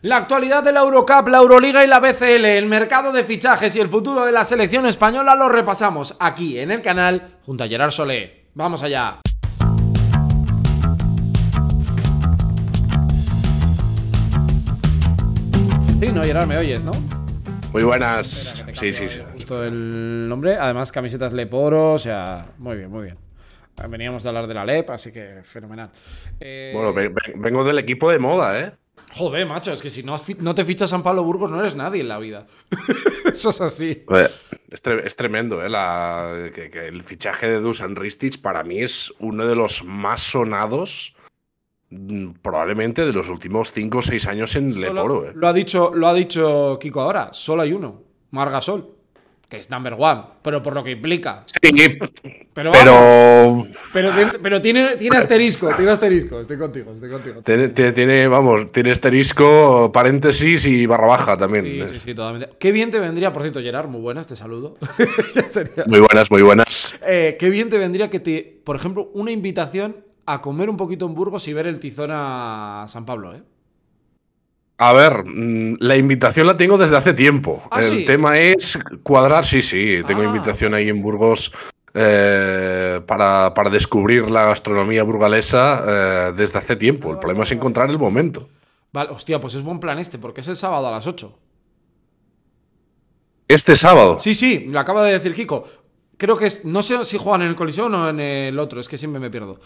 La actualidad de la Eurocup, la Euroliga y la BCL, el mercado de fichajes y el futuro de la selección española lo repasamos aquí en el canal junto a Gerard Solé. Vamos allá. Sí, no, Gerard, me oyes, ¿no? Muy buenas. Sí, sí, sí. Justo el nombre. Además, camisetas Leporo, o sea, muy bien, muy bien. Veníamos de hablar de la LEP, así que fenomenal. Eh, bueno, vengo del equipo de moda, ¿eh? Joder, macho, es que si no, no te fichas San Pablo Burgos no eres nadie en la vida. Eso es así. Es, tremendo, ¿eh? que, el fichaje de Dusan Ristich para mí es uno de los más sonados mm, probablemente de los últimos 5 o 6 años en Leporo. ¿eh? Lo, ha dicho, lo ha dicho Kiko ahora, solo hay uno, Margasol que es number one, pero por lo que implica. Sí, pero. Pero, pero, tiene, tiene asterisco, tiene asterisco. Estoy contigo, estoy contigo. Tiene, vamos, tiene asterisco, paréntesis y barra baja también. Sí, sí, sí, totalmente. Qué bien te vendría, por cierto, Gerard, muy buenas, te saludo. Muy buenas, muy buenas. Eh, qué bien te vendría que te, por ejemplo, una invitación a comer un poquito en Burgos y ver el tizón a San Pablo, ¿eh? A ver, mm, la invitación la tengo desde hace tiempo. ¿Ah, el tema es cuadrar, sí, sí, tengo ah. invitación ahí en Burgos eh, para, descubrir la gastronomía burgalesa eh, desde hace tiempo. El problema es encontrar el momento. Vale, hostia, pues es buen plan este, porque es el sábado a las 8. ¿Este sábado? Sí, sí, lo acaba de decir Kiko. Creo que es. No sé si juegan en el Coliseo o en el otro, es que siempre me pierdo.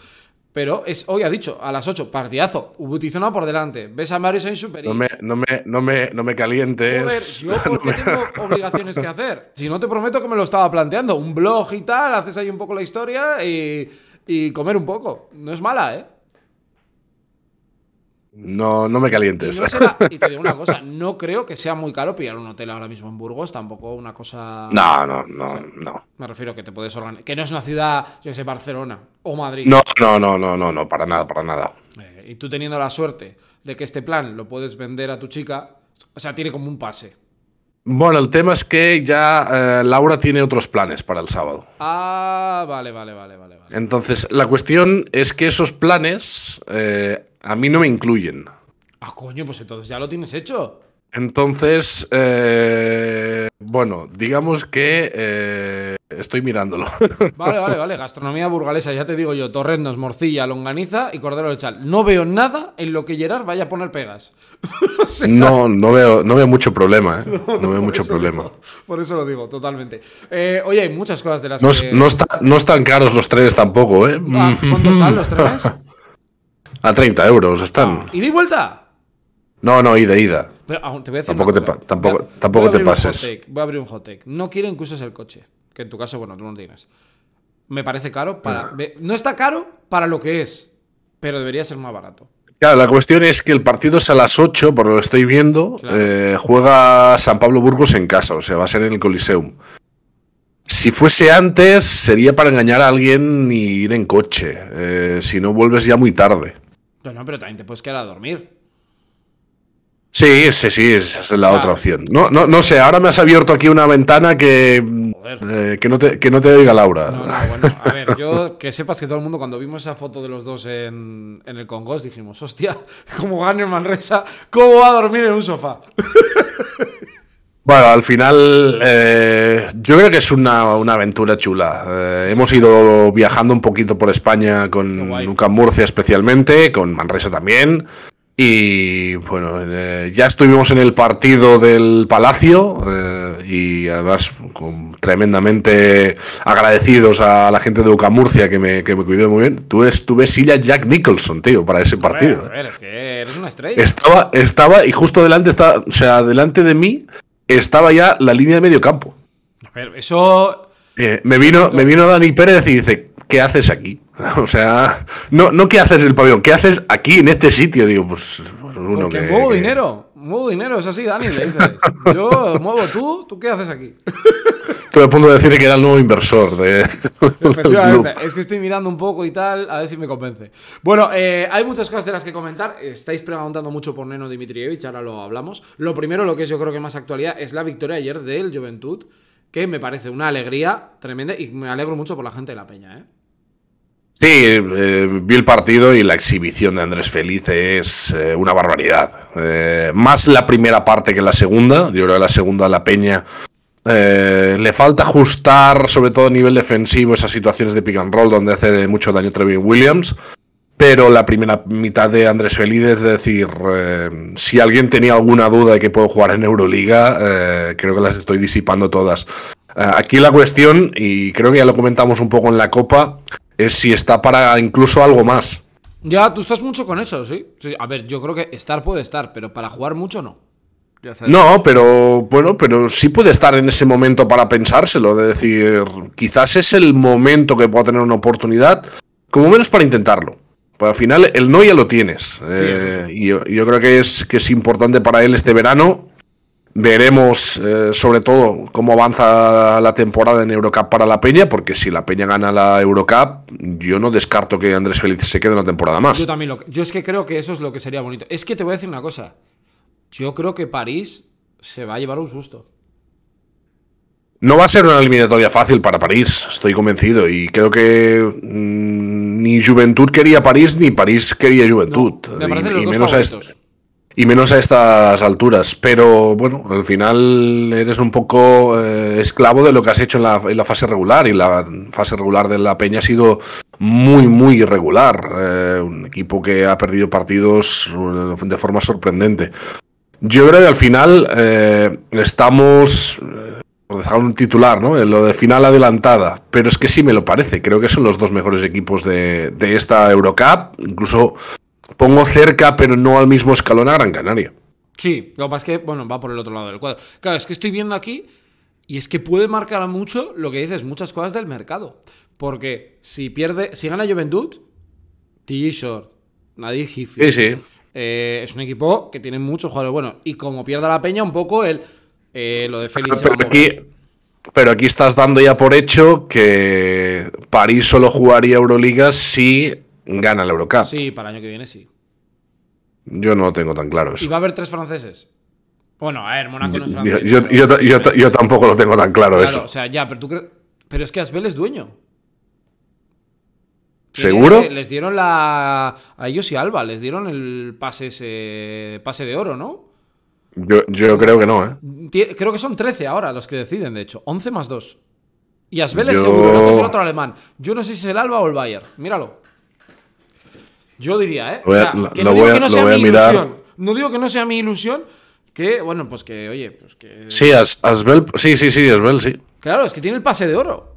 Pero es, hoy ha dicho, a las 8, partidazo, Ubutizona por delante. Ves a Mario Sainz Super. No me, no, me, no, me, no me calientes. Joder, yo porque tengo obligaciones que hacer. Si no te prometo que me lo estaba planteando. Un blog y tal, haces ahí un poco la historia y, y comer un poco. No es mala, ¿eh? No, no me calientes. Y, te digo una cosa, no creo que sea muy caro pillar un hotel ahora mismo en Burgos, tampoco una cosa... No, no, no, no. Me refiero a que te puedes organizar. Que no es una ciudad, yo sé, Barcelona o Madrid. No, no, no, no, no, no, para nada, para nada. Eh, y tú teniendo la suerte de que este plan lo puedes vender a tu chica, o sea, tiene como un pase. Bueno, el tema es que ya eh, Laura tiene otros planes para el sábado. Ah, vale, vale, vale, vale. Entonces, la cuestión es que esos planes eh, a mí no me incluyen. Ah, coño, pues entonces ya lo tienes hecho. Entonces, eh, bueno, digamos que eh, estoy mirándolo. Vale, vale, vale. Gastronomía burgalesa, ya te digo yo, torrendos, morcilla, longaniza y cordero de chal. No veo nada en lo que Gerard vaya a poner pegas. no, no veo, no veo mucho problema, ¿eh? No, veo mucho problema. por eso lo digo, totalmente. oye, hay muchas cosas de las no, que... No, no están caros los trenes tampoco, ¿eh? Ah, ¿Cuánto están los trenes? A 30 euros están. ¿Y de vuelta? No, no, ida, ida. Pero te voy a decir tampoco te, tampoco, tampoco te pases. Voy a abrir un hot take. No quieren que uses el coche. Que en tu caso, bueno, tú no tienes. Me parece caro para. No está caro para lo que es, pero debería ser más barato. Claro, la cuestión es que el partido es a las 8, por lo que estoy viendo. Eh, juega San Pablo Burgos en casa, o sea, va a ser en el Coliseum. Si fuese antes, sería para engañar a alguien y ir en coche. Eh, si no, vuelves ya muy tarde. No, no, pero también te puedes quedar a dormir. Sí, sí, sí, esa es la otra opción. No, no, no sé, ahora me has abierto aquí una ventana que, eh, que, no, te, que no te diga Laura. No, no, bueno, a ver, yo que sepas que todo el mundo cuando vimos esa foto de los dos en, en el Congos dijimos, hostia, como gane Manresa, ¿cómo va a dormir en un sofá? Bueno, al final eh, yo creo que es una, aventura chula. Eh, hemos ido viajando un poquito por España con Nunca Murcia especialmente, con Manresa también. Y bueno, eh, ya estuvimos en el partido del Palacio y además tremendamente agradecidos a la gente de Ucamurcia que me, que me cuidó muy bien. Tú estuve silla Jack Nicholson, tío, para ese partido. A ver, es que eres una estrella. Estaba, estaba y justo delante, estaba, o sea, delante de mí estaba ya la línea de medio campo. A ver, eso. Eh, me, vino, me vino Dani Pérez y dice: ¿Qué haces aquí? O sea, no, no qué haces el pabellón, ¿qué haces aquí en este sitio? Digo, pues, pues uno Porque que. muevo dinero, muevo dinero, es así, Dani, le dices. Yo muevo tú, ¿tú qué haces aquí? Estoy a punto de decir que era el nuevo inversor de. Efectivamente, es que estoy mirando un poco y tal, a ver si me convence. Bueno, eh, hay muchas cosas de las que comentar. Estáis preguntando mucho por Neno Dimitrievich, ahora lo hablamos. Lo primero, lo que es yo creo que más actualidad, es la victoria ayer del Juventud, que me parece una alegría tremenda y me alegro mucho por la gente de la Peña, ¿eh? Sí, eh, vi el partido y la exhibición de Andrés Feliz es eh, una barbaridad. Eh, más la primera parte que la segunda. Yo creo que la segunda, la Peña, le falta ajustar, sobre todo a nivel defensivo, esas situaciones de pick and roll donde hace mucho daño Trevin Williams. Pero la primera mitad de Andrés Feliz, es decir, si alguien tenía alguna duda de que puedo jugar en Euroliga, creo que las estoy disipando todas. aquí la cuestión, y creo que ya lo comentamos un poco en la Copa, es si está para incluso algo más. Ya, tú estás mucho con eso, ¿sí? A ver, yo creo que estar puede estar, pero para jugar mucho no. No, pero bueno, pero sí puede estar en ese momento para pensárselo, de decir, quizás es el momento que pueda tener una oportunidad, como menos para intentarlo. Pero al final el no ya lo tienes. Eh, y yo, yo, creo que es, que es importante para él este verano Veremos eh, sobre todo cómo avanza la temporada en Eurocup para la Peña, porque si la Peña gana la Eurocup, yo no descarto que Andrés Félix se quede una temporada más. Yo también lo Yo es que creo que eso es lo que sería bonito. Es que te voy a decir una cosa. Yo creo que París se va a llevar un susto. No va a ser una eliminatoria fácil para París, estoy convencido. Y creo que mm, ni Juventud quería París, ni París quería Juventud. me parece y, los menos a y menos a estas alturas. Pero bueno, al final eres un poco eh, esclavo de lo que has hecho en la, fase regular. Y la fase regular de la Peña ha sido muy, muy irregular. Eh, un equipo que ha perdido partidos eh, de forma sorprendente. Yo creo que al final estamos. Por dejar un titular, ¿no? En lo de final adelantada. Pero es que sí me lo parece. Creo que son los dos mejores equipos de, de esta Eurocup. Incluso pongo cerca, pero no al mismo escalón a Gran Canaria. Sí, lo que pasa es que, bueno, va por el otro lado del cuadro. Claro, es que estoy viendo aquí y es que puede marcar mucho lo que dices, muchas cosas del mercado. Porque si pierde, si gana Juventud, TG Short, Nadie Hiffy. Sí, sí. Eh, es un equipo que tiene muchos jugadores bueno Y como pierda la peña, un poco el eh, lo de Félix. Pero, aquí, pero aquí estás dando ya por hecho que París solo jugaría Euroliga si gana el Eurocup. Sí, para el año que viene sí. Yo no lo tengo tan claro eso. ¿Y va a haber tres franceses? Bueno, a ver, Mónaco no es francés. Yo, tampoco lo tengo tan claro, eso. O sea, ya, pero tú crees. Pero es que Asbel es dueño. ¿Seguro? Les dieron la. A ellos y Alba, les dieron el pase ese. pase de oro, ¿no? Yo, creo que no, ¿eh? Creo que son 13 ahora los que deciden, de hecho. 11 más 2. Y Asbel es seguro, no es el otro alemán. Yo no sé si es el Alba o el Bayern. Míralo. Yo diría, ¿eh? O sea, que no digo que no sea mi ilusión. No digo que no sea mi ilusión. Que, bueno, pues que, oye, pues que. Sí, Asbel. Sí, sí, sí, Asbel, sí. Claro, es que tiene el pase de oro.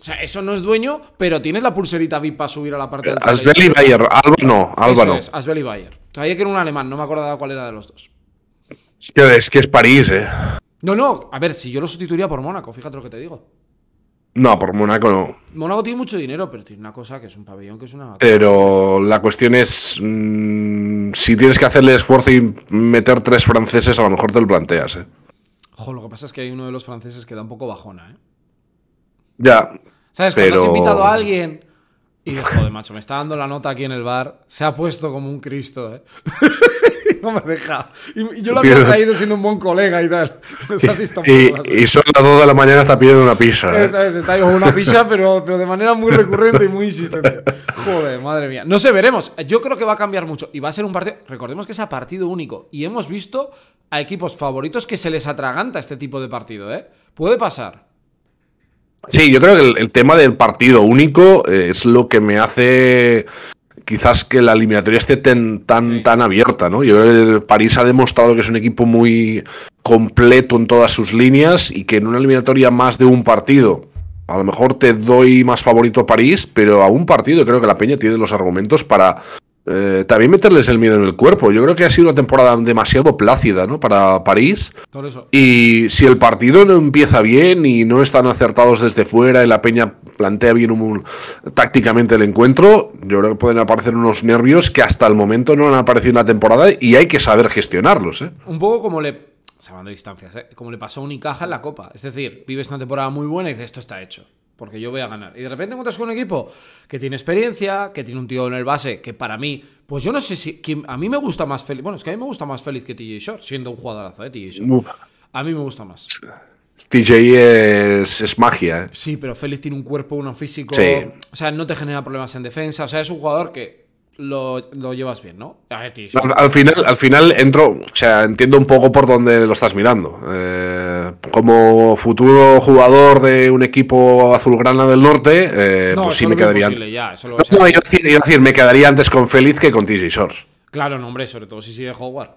O sea, eso no es dueño, pero tienes la pulserita VIP para subir a la parte alta. Asbel y Bayer. Alba no, Alba no. Es, Asbel y Bayer. Todavía que era un alemán, no me acordaba cuál era de los dos. Es que es, que es París, eh. No, no, a ver, si yo lo sustituiría por Mónaco, fíjate lo que te digo. No, por Mónaco no. Mónaco tiene mucho dinero, pero tiene una cosa que es un pabellón que es una. Pero la cuestión es. Mm, si tienes que hacerle esfuerzo y meter tres franceses, a lo mejor te lo planteas, ¿eh? Ojo, lo que pasa es que hay uno de los franceses que da un poco bajona, ¿eh? Ya. ¿Sabes? Cuando has invitado a alguien y dices, joder, macho, me está dando la nota aquí en el bar, se ha puesto como un Cristo, ¿eh? no me deja. Y, yo lo había traído siendo un buen colega y tal. y, son las 2 de la mañana está pidiendo una pizza. ¿eh? Esa es, está una pizza, pero, pero de manera muy recurrente y muy insistente. Joder, madre mía. No sé, veremos. Yo creo que va a cambiar mucho. Y va a ser un partido. Recordemos que es a partido único. Y hemos visto a equipos favoritos que se les atraganta este tipo de partido, ¿eh? Puede pasar. Sí, yo creo que el tema del partido único eh, es lo que me hace quizás que la eliminatoria esté tan, tan, abierta, ¿no? Yo creo que París ha demostrado que es un equipo muy completo en todas sus líneas y que en una eliminatoria más de un partido, a lo mejor te doy más favorito a París, pero a un partido creo que la Peña tiene los argumentos para eh, también meterles el miedo en el cuerpo. Yo creo que ha sido una temporada demasiado plácida ¿no? para París. Y si el partido no empieza bien y no están acertados desde fuera y la Peña plantea bien un, tácticamente el encuentro, yo creo que pueden aparecer unos nervios que hasta el momento no han aparecido en la temporada y hay que saber gestionarlos. ¿eh? Un poco como le. Salvando distancias, ¿eh? como le pasó a Unicaja en la Copa. Es decir, vives una temporada muy buena y dices, esto está hecho porque yo voy a ganar. Y de repente encuentras con un equipo que tiene experiencia, que tiene un tío en el base, que para mí, pues yo no sé si. a mí me gusta más feliz. Bueno, es que a mí me gusta más feliz que TJ Short, siendo un jugadorazo, ¿eh? TJ Short. A mí me gusta más. TJ es, magia. ¿eh? Sí, pero Félix tiene un cuerpo, uno físico. O sea, no te genera problemas en defensa. O sea, es un jugador que lo, llevas bien, ¿no? Al, final, al final entro, o sea, entiendo un poco por dónde lo estás mirando. Eh, como futuro jugador de un equipo azulgrana del norte, eh, pues sí me quedaría. Ya, no, no, yo, decir, me quedaría antes con Félix que con TJ Shores. Claro, no, hombre, sobre todo si sigue Howard.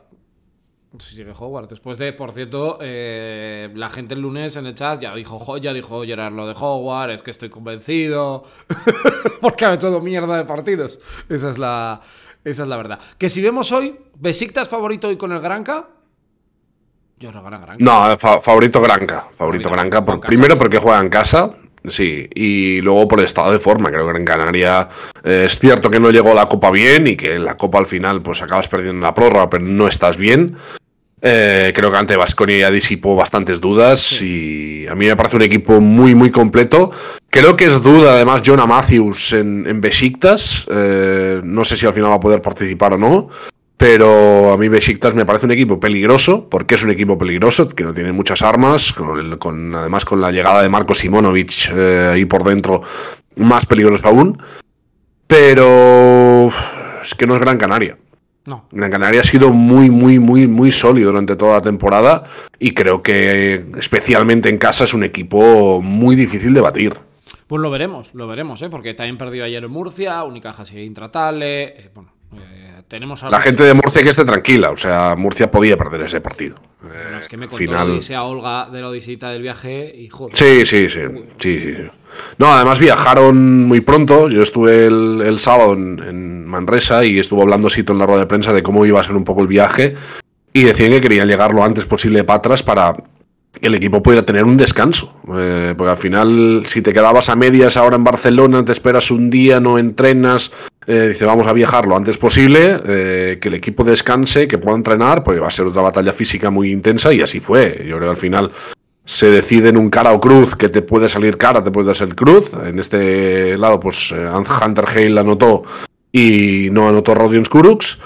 Si sigue Howard. Después de, por cierto, eh, la gente el lunes en el chat ya dijo, ya dijo Gerard lo de Howard, es que estoy convencido. Porque ha hecho mierda de partidos. Esa es la. Esa es la verdad. Que si vemos hoy, Besiktas favorito hoy con el Granca. Yo no gana Granca. No, favorito Granca. Favorito Granca. primero porque juega en casa. Sí, y luego por el estado de forma, creo que en Canaria eh, es cierto que no llegó la Copa bien y que en la Copa al final pues acabas perdiendo la prórroga, pero no estás bien. Eh, creo que ante Vasconia ya disipó bastantes dudas y a mí me parece un equipo muy, muy completo. Creo que es duda además Jonah Matthews en, en Besiktas. Eh, no sé si al final va a poder participar o no. Pero a mí Besiktas me parece un equipo peligroso, porque es un equipo peligroso, que no tiene muchas armas, con, además con la llegada de Marco Simonovic eh, ahí por dentro, más peligroso aún. Pero es que no es Gran Canaria. No. Gran Canaria ha sido muy, muy, muy, muy sólido durante toda la temporada y creo que especialmente en casa es un equipo muy difícil de batir. Pues lo veremos, lo veremos, ¿eh? porque también perdió ayer en Murcia, Unicaja sigue intratable. Eh, bueno, eh, tenemos La gente de Murcia que esté tranquila, o sea, Murcia podía perder ese partido. es que me contó final... Olga de la odisita del viaje y joder. Sí, sí, sí, sí, sí. No, además viajaron muy pronto. Yo estuve el, sábado en, Manresa y estuvo hablando Sito en la rueda de prensa de cómo iba a ser un poco el viaje. Y decían que querían llegar lo antes posible de Patras para que el equipo pudiera tener un descanso. Eh, porque al final, si te quedabas a medias ahora en Barcelona, te esperas un día, no entrenas. Eh, dice, vamos a viajar lo antes posible, eh, que el equipo descanse, que pueda entrenar, porque va a ser otra batalla física muy intensa y así fue. Yo creo que al final se decide en un cara o cruz que te puede salir cara, te puede salir cruz. En este lado, pues eh, Hunter Hale anotó y no anotó Rodion Skurux.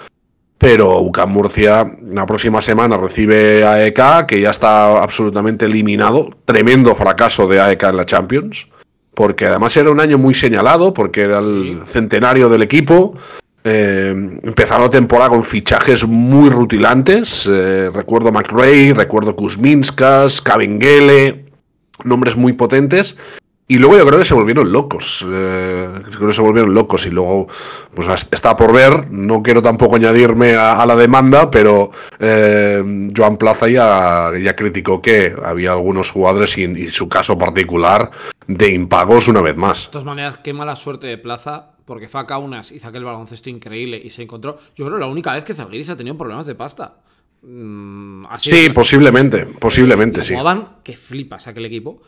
Pero UCAM Murcia la próxima semana recibe a AEK, que ya está absolutamente eliminado. Tremendo fracaso de AEK en la Champions. Porque además era un año muy señalado, porque era el centenario del equipo. Eh, empezaron la temporada con fichajes muy rutilantes. Eh, recuerdo McRae, recuerdo Kuzminskas, Kabengele, nombres muy potentes. Y luego yo creo que se volvieron locos. Eh, creo que se volvieron locos y luego, pues está por ver. No quiero tampoco añadirme a, la demanda, pero eh, Joan Plaza ya, ya, criticó que había algunos jugadores y, su caso particular de impagos una vez más. De todas maneras, qué mala suerte de Plaza porque fue a Kaunas, hizo aquel baloncesto increíble y se encontró. Yo creo la única vez que Zalgiris ha tenido problemas de pasta. Mm, sí, posiblemente, posiblemente, sí. Jugaban que flipas aquel equipo.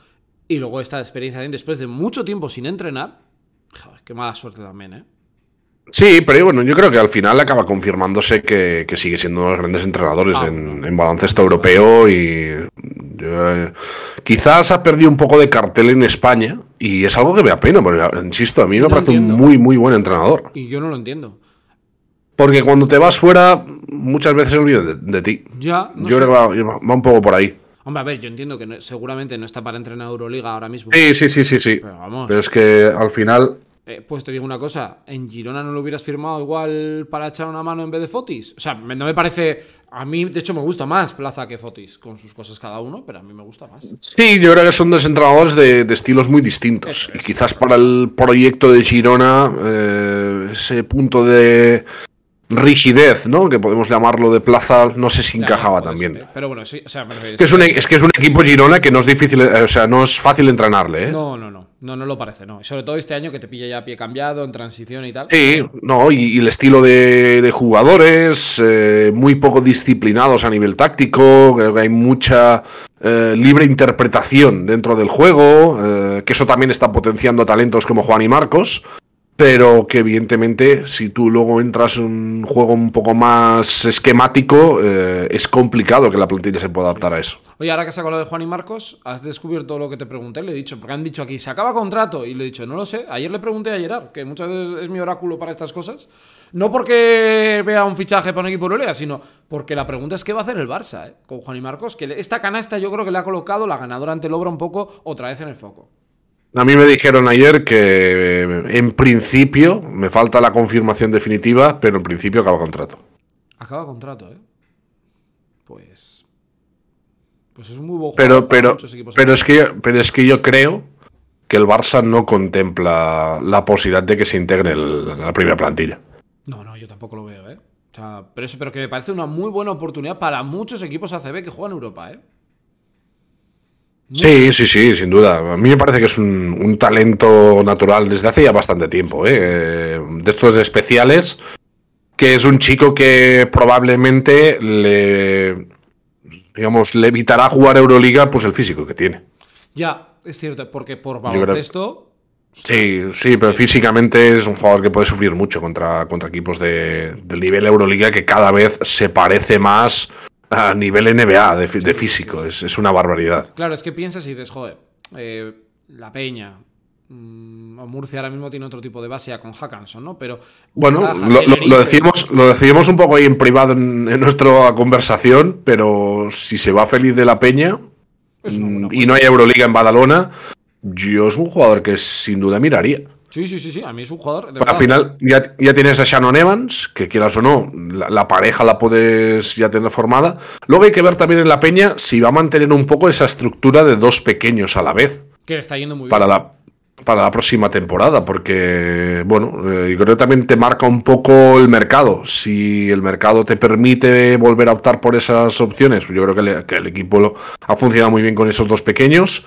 Y luego esta experiencia después de mucho tiempo sin entrenar. Joder, qué mala suerte también, ¿eh? Sí, pero bueno, yo creo que al final acaba confirmándose que, sigue siendo uno de los grandes entrenadores ah, en, baloncesto europeo y eh, quizás ha perdido un poco de cartel en España y es algo que me apena, porque insisto, a mí me parece un muy, muy buen entrenador. Y yo no lo entiendo. Porque cuando te vas fuera, muchas veces se olvida de, ti. Ya, yo creo que va, un poco por ahí. Hombre, a ver, yo entiendo que seguramente no está para entrenar Euroliga ahora mismo. Sí, sí, sí, sí, sí. Pero, vamos. Pero es que al final eh, pues te digo una cosa, en Girona no lo hubieras firmado igual para echar una mano en vez de Fotis. O sea, no me parece. A mí, de hecho, me gusta más Plaza que Fotis, con sus cosas cada uno, pero a mí me gusta más. Sí, yo creo que son dos entrenadores de, estilos muy distintos. Y quizás para el proyecto de Girona, eh, ese punto de rigidez, ¿no? Que podemos llamarlo de plaza, no sé si encajaba también. pero bueno, sí, o sea, que es, un, e, es que es un equipo Girona que no es difícil, eh, o sea, no es fácil entrenarle, ¿eh? No, no, no, no, no lo parece, no. Sobre todo este año que te pilla ya pie cambiado, en transición y tal. Sí, no, y, el estilo de, jugadores, eh, muy poco disciplinados a nivel táctico, creo que hay mucha eh, libre interpretación dentro del juego, que eso también está potenciando talentos como Juan y Marcos pero que evidentemente si tú luego entras en un juego un poco más esquemático, eh, es complicado que la plantilla se pueda adaptar a eso. Oye, ahora que saco lo de Juan y Marcos, has descubierto lo que te pregunté, le he dicho, porque han dicho aquí, se acaba contrato, y le he dicho, no lo sé, ayer le pregunté a Gerard, que muchas veces es mi oráculo para estas cosas, No porque vea un fichaje para un equipo Euroliga, sino porque la pregunta es qué va a hacer el Barça, ¿eh? Con Juan y Marcos, que esta canasta yo creo que le ha colocado la ganadora ante el Obra un poco otra vez en el foco. A mí me dijeron ayer que en principio, me falta la confirmación definitiva, pero en principio acaba contrato. Acaba contrato, ¿eh? Pues. Pues es un muy buen pero, pero, pero es que Pero es que yo creo que el Barça no contempla la posibilidad de que se integre la primera plantilla. No, no, yo tampoco lo veo, ¿eh? O sea, pero, eso, pero que me parece una muy buena oportunidad para muchos equipos ACB que juegan Europa, ¿eh? Sí, sí, sí, sin duda. A mí me parece que es un, talento natural desde hace ya bastante tiempo, ¿eh? de estos especiales, que es un chico que probablemente le, digamos, le evitará jugar Euroliga, pues el físico que tiene. Ya, es cierto, porque por baloncesto... Sí, sí, pero físicamente es un jugador que puede sufrir mucho contra, contra equipos de, del nivel Euroliga que cada vez se parece más a nivel NBA de, físico. Es, una barbaridad. Claro, es que piensas y dices, joder, eh, la Peña. Mm, o Murcia ahora mismo tiene otro tipo de base ya con Hackanson, ¿no? Pero. Bueno, lo, decimos, lo decimos un poco ahí en privado en, nuestra conversación, pero si se va feliz de la Peña mm, y no hay Euroliga en Badalona, yo es un jugador que sin duda miraría. Sí, sí, sí, sí. A mí es un jugador. al final ya, tienes a Shannon Evans, que quieras o no, la, pareja la puedes ya tener formada. Luego hay que ver también en la Peña si va a mantener un poco esa estructura de dos pequeños a la vez. Que le está yendo muy para La, para la próxima temporada, porque, bueno, eh, yo creo que también te marca un poco el mercado. Si el mercado te permite volver a optar por esas opciones, yo creo que, que el equipo ha funcionado muy bien con esos dos pequeños,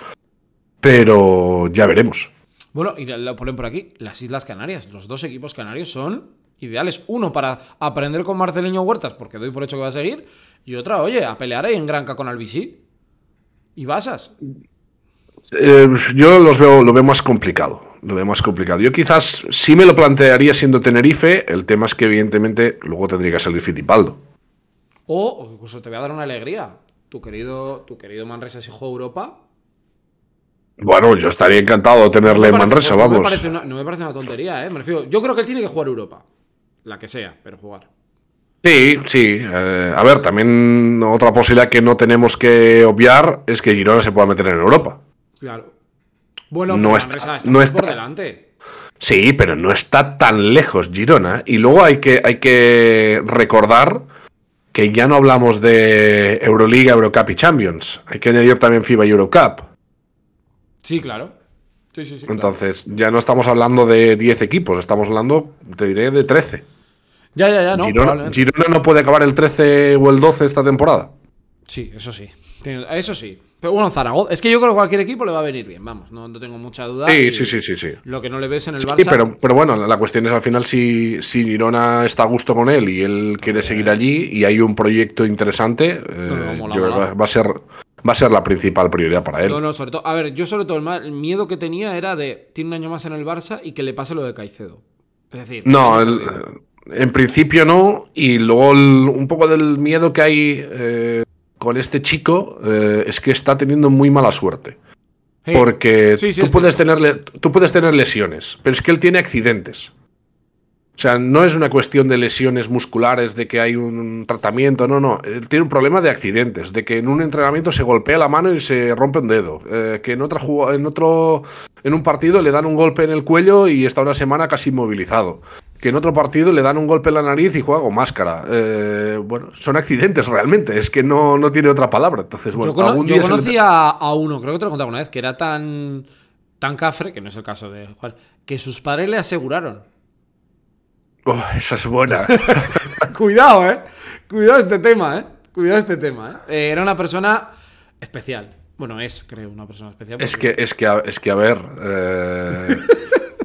pero ya veremos. Bueno, y lo ponen por aquí, las Islas Canarias. Los dos equipos canarios son ideales. Uno para aprender con Marceliño Huertas, porque doy por hecho que va a seguir. Y otra, oye, a pelear ahí en Granca con Albici. Y Basas. Eh, yo los veo, lo veo más complicado. Lo veo más complicado. Yo quizás sí me lo plantearía siendo Tenerife. El tema es que, evidentemente, luego tendría que salir Fitipaldo. O, incluso te voy a dar una alegría. Tu querido, tu querido Manresa juega Europa, bueno, yo estaría encantado de tenerle en Manresa, vamos. No me, parece una, tontería, ¿eh? Me refiero, yo creo que él tiene que jugar Europa. La que sea, pero jugar. Sí, sí. Eh, a ver, también otra posibilidad que no tenemos que obviar es que Girona se pueda meter en Europa. Claro. Bueno, no está, no está por delante. Sí, pero no está tan lejos Girona. Y luego hay que, hay que recordar que ya no hablamos de Euroliga, Eurocup y Champions. Hay que añadir también FIBA y Eurocup. Sí, claro. Sí, sí, sí. Entonces, ya no estamos hablando de 10 equipos, estamos hablando, te diré, de 13. Ya, ya, ya, no. Girona, no puede acabar el 13 o el 12 esta temporada. Sí, eso sí. Eso sí. Pero bueno, Zaragoza. Es que yo creo que cualquier equipo le va a venir bien, vamos. No, tengo mucha duda. Sí, sí, sí, sí, sí. Lo que no le ves en el Barça. Sí, pero, pero bueno, la cuestión es al final si, si Girona está a gusto con él y él quiere seguir allí y hay un proyecto interesante, eh, va a ser va a ser la principal prioridad para él. No, no, sobre todo. A ver, yo sobre todo el, miedo que tenía era de. Tiene un año más en el Barça y que le pase lo de Caicedo. Es decir. No, en principio no. Y luego un poco del miedo que hay eh, con este chico eh, es que está teniendo muy mala suerte. Porque tú, puedes tenerle, tú puedes tener lesiones, pero es que él tiene accidentes. O sea, no es una cuestión de lesiones musculares, de que hay un tratamiento, no, no. Tiene un problema de accidentes, de que en un entrenamiento se golpea la mano y se rompe un dedo, eh, que en, otra, en otro, en un partido le dan un golpe en el cuello y está una semana casi inmovilizado, que en otro partido le dan un golpe en la nariz y juega con máscara. Eh, bueno, son accidentes realmente, es que no, no tiene otra palabra. Entonces, bueno, yo, conocí a, uno, creo que te lo contaba una vez, que era tan, tan cafre, que no es el caso de Juan, que sus padres le aseguraron Oh, esa es buena. Cuidado, eh. Cuidado este tema, eh. Cuidado este tema, eh. eh. Era una persona especial. Bueno, es, creo, una persona especial. Es que, es que, es que a ver. Eh,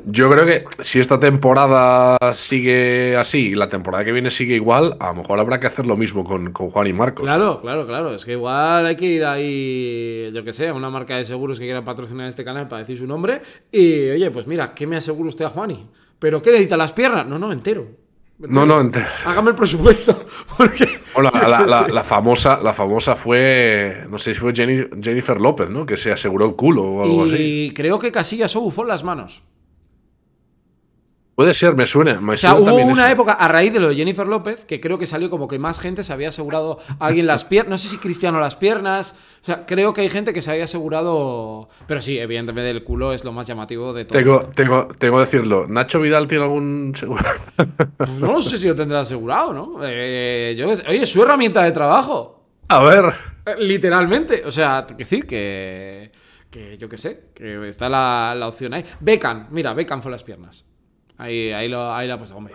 yo creo que si esta temporada sigue así y la temporada que viene sigue igual, a lo mejor habrá que hacer lo mismo con, Juan y Marcos. Claro, claro, claro. Es que igual hay que ir ahí, yo que sé, a una marca de seguros que quiera patrocinar este canal para decir su nombre. Y oye, pues mira, ¿qué me asegura usted a Juani? ¿Pero qué necesita las piernas? No, no, entero. No, no, entero. Hágame el presupuesto. Porque... la, famosa, la famosa fue, no sé si fue Jennifer López, ¿no? Que se aseguró el culo o algo así. Y creo que Casillas o bufó las manos. Puede ser, me suena. Me o sea, hubo una época a raíz de lo de Jennifer López que creo que salió como que más gente se había asegurado a alguien las piernas. No sé si Cristiano las piernas. O sea, creo que hay gente que se había asegurado. Pero sí, evidentemente el culo es lo más llamativo de todo. Tengo, tengo, tengo que decirlo. ¿Nacho Vidal tiene algún seguro? Pues no sé si lo tendrá asegurado, ¿no? Eh, yo, oye, es su herramienta de trabajo. A ver. Eh, literalmente. O sea, que decir que. Que yo qué sé, que está la, la opción ahí. Beckham, mira, Beckham fue las piernas. Ahí, ahí, lo, ahí la pues, hombre.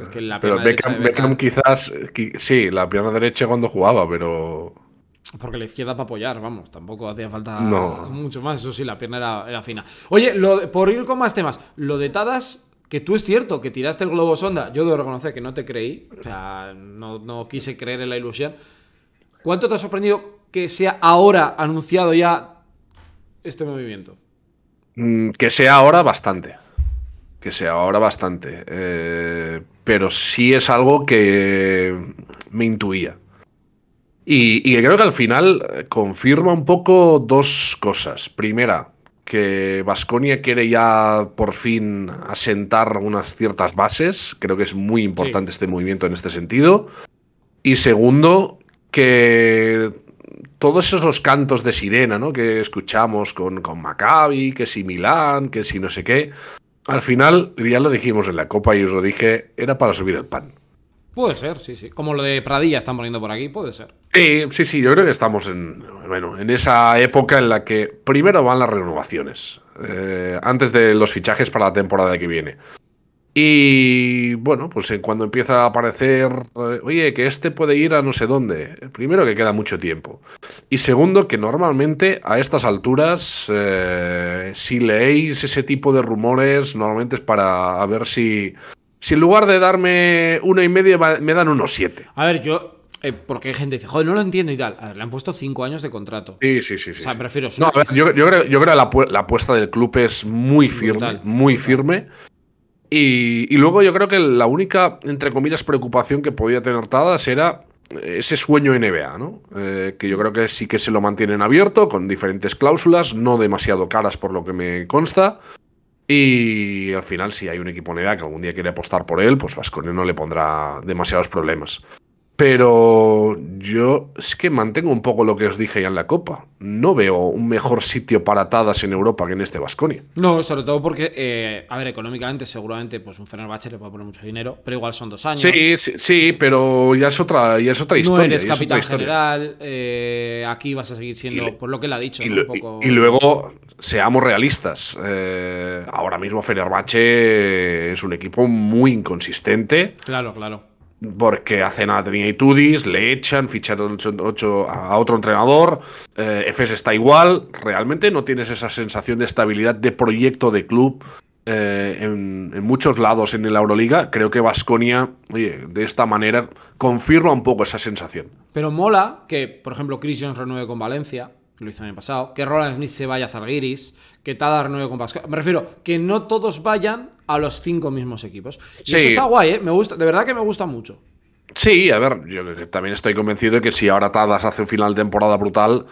Es que la pero Beckham, Beckham, quizás, sí, la pierna derecha cuando jugaba, pero... Porque la izquierda para apoyar, vamos, tampoco hacía falta mucho más. Eso sí, la pierna era, era fina. Oye, lo, por ir con más temas, lo de Tadas, que tú es cierto que tiraste el globo sonda, yo debo reconocer que no te creí, o sea, no, no quise creer en la ilusión. ¿Cuánto te ha sorprendido que sea ahora anunciado ya este movimiento? Mm, que sea ahora bastante que sea ahora bastante. Eh, pero sí es algo que me intuía. Y, creo que al final confirma un poco dos cosas. Primera, que Vasconia quiere ya por fin asentar unas ciertas bases. Creo que es muy importante este movimiento en este sentido. Y segundo, que todos esos cantos de sirena ¿no? que escuchamos con, con Maccabi, que si Milán, que si no sé qué, al final, ya lo dijimos en la copa y os lo dije, era para subir el pan. Puede ser, sí, sí. Como lo de Pradilla están poniendo por aquí, puede ser. Sí, sí, sí, yo creo que estamos en, bueno, en esa época en la que primero van las renovaciones, eh, antes de los fichajes para la temporada que viene. Y bueno, pues cuando empieza a aparecer, eh, oye, que este puede ir a no sé dónde. Primero que queda mucho tiempo. Y segundo que normalmente a estas alturas, eh, si leéis ese tipo de rumores, normalmente es para ver si, si en lugar de darme uno y medio me dan unos siete. A ver, yo eh, porque hay gente que dice, joder, no lo entiendo y tal. A ver, le han puesto cinco años de contrato. Sí, sí, sí. O sea, prefiero. No, a ver, yo, creo, yo creo que la, apuesta del club es muy firme, muy firme. Y, luego yo creo que la única, entre comillas, preocupación que podía tener Tadas era ese sueño NBA, ¿no? Eh, que yo creo que sí que se lo mantienen abierto, con diferentes cláusulas, no demasiado caras por lo que me consta. Y al final, si hay un equipo NBA que algún día quiere apostar por él, pues Vasconia no le pondrá demasiados problemas. Pero yo es que mantengo un poco lo que os dije ya en la Copa. No veo un mejor sitio para atadas en Europa que en este Vasconia. No, sobre todo porque, eh, a ver, económicamente seguramente pues un Fenerbahce le puede poner mucho dinero, pero igual son dos años. Sí, sí, pero ya es otra, ya es otra historia. No eres capitán general, eh, aquí vas a seguir siendo, por lo que él ha dicho. Y, y luego, seamos realistas, eh, ahora mismo Fenerbahce es un equipo muy inconsistente. Claro, claro porque hace nada tenía Itudis, le echan, fichan a otro entrenador, eh, está igual, realmente no tienes esa sensación de estabilidad de proyecto de club eh, en, muchos lados en la Euroliga. Creo que Vasconia, de esta manera confirma un poco esa sensación. Pero mola que, por ejemplo, Chris Jones renueve con Valencia, que lo hizo el año pasado, que Roland Smith se vaya a Zalgiris, que Tada renueve con Vasconia. Me refiero, que no todos vayan a los cinco mismos equipos. Y eso está guay, ¿eh? Me gusta, de verdad que me gusta mucho. Sí, a ver, yo también estoy convencido de que si ahora Tadas hace un final de temporada brutal,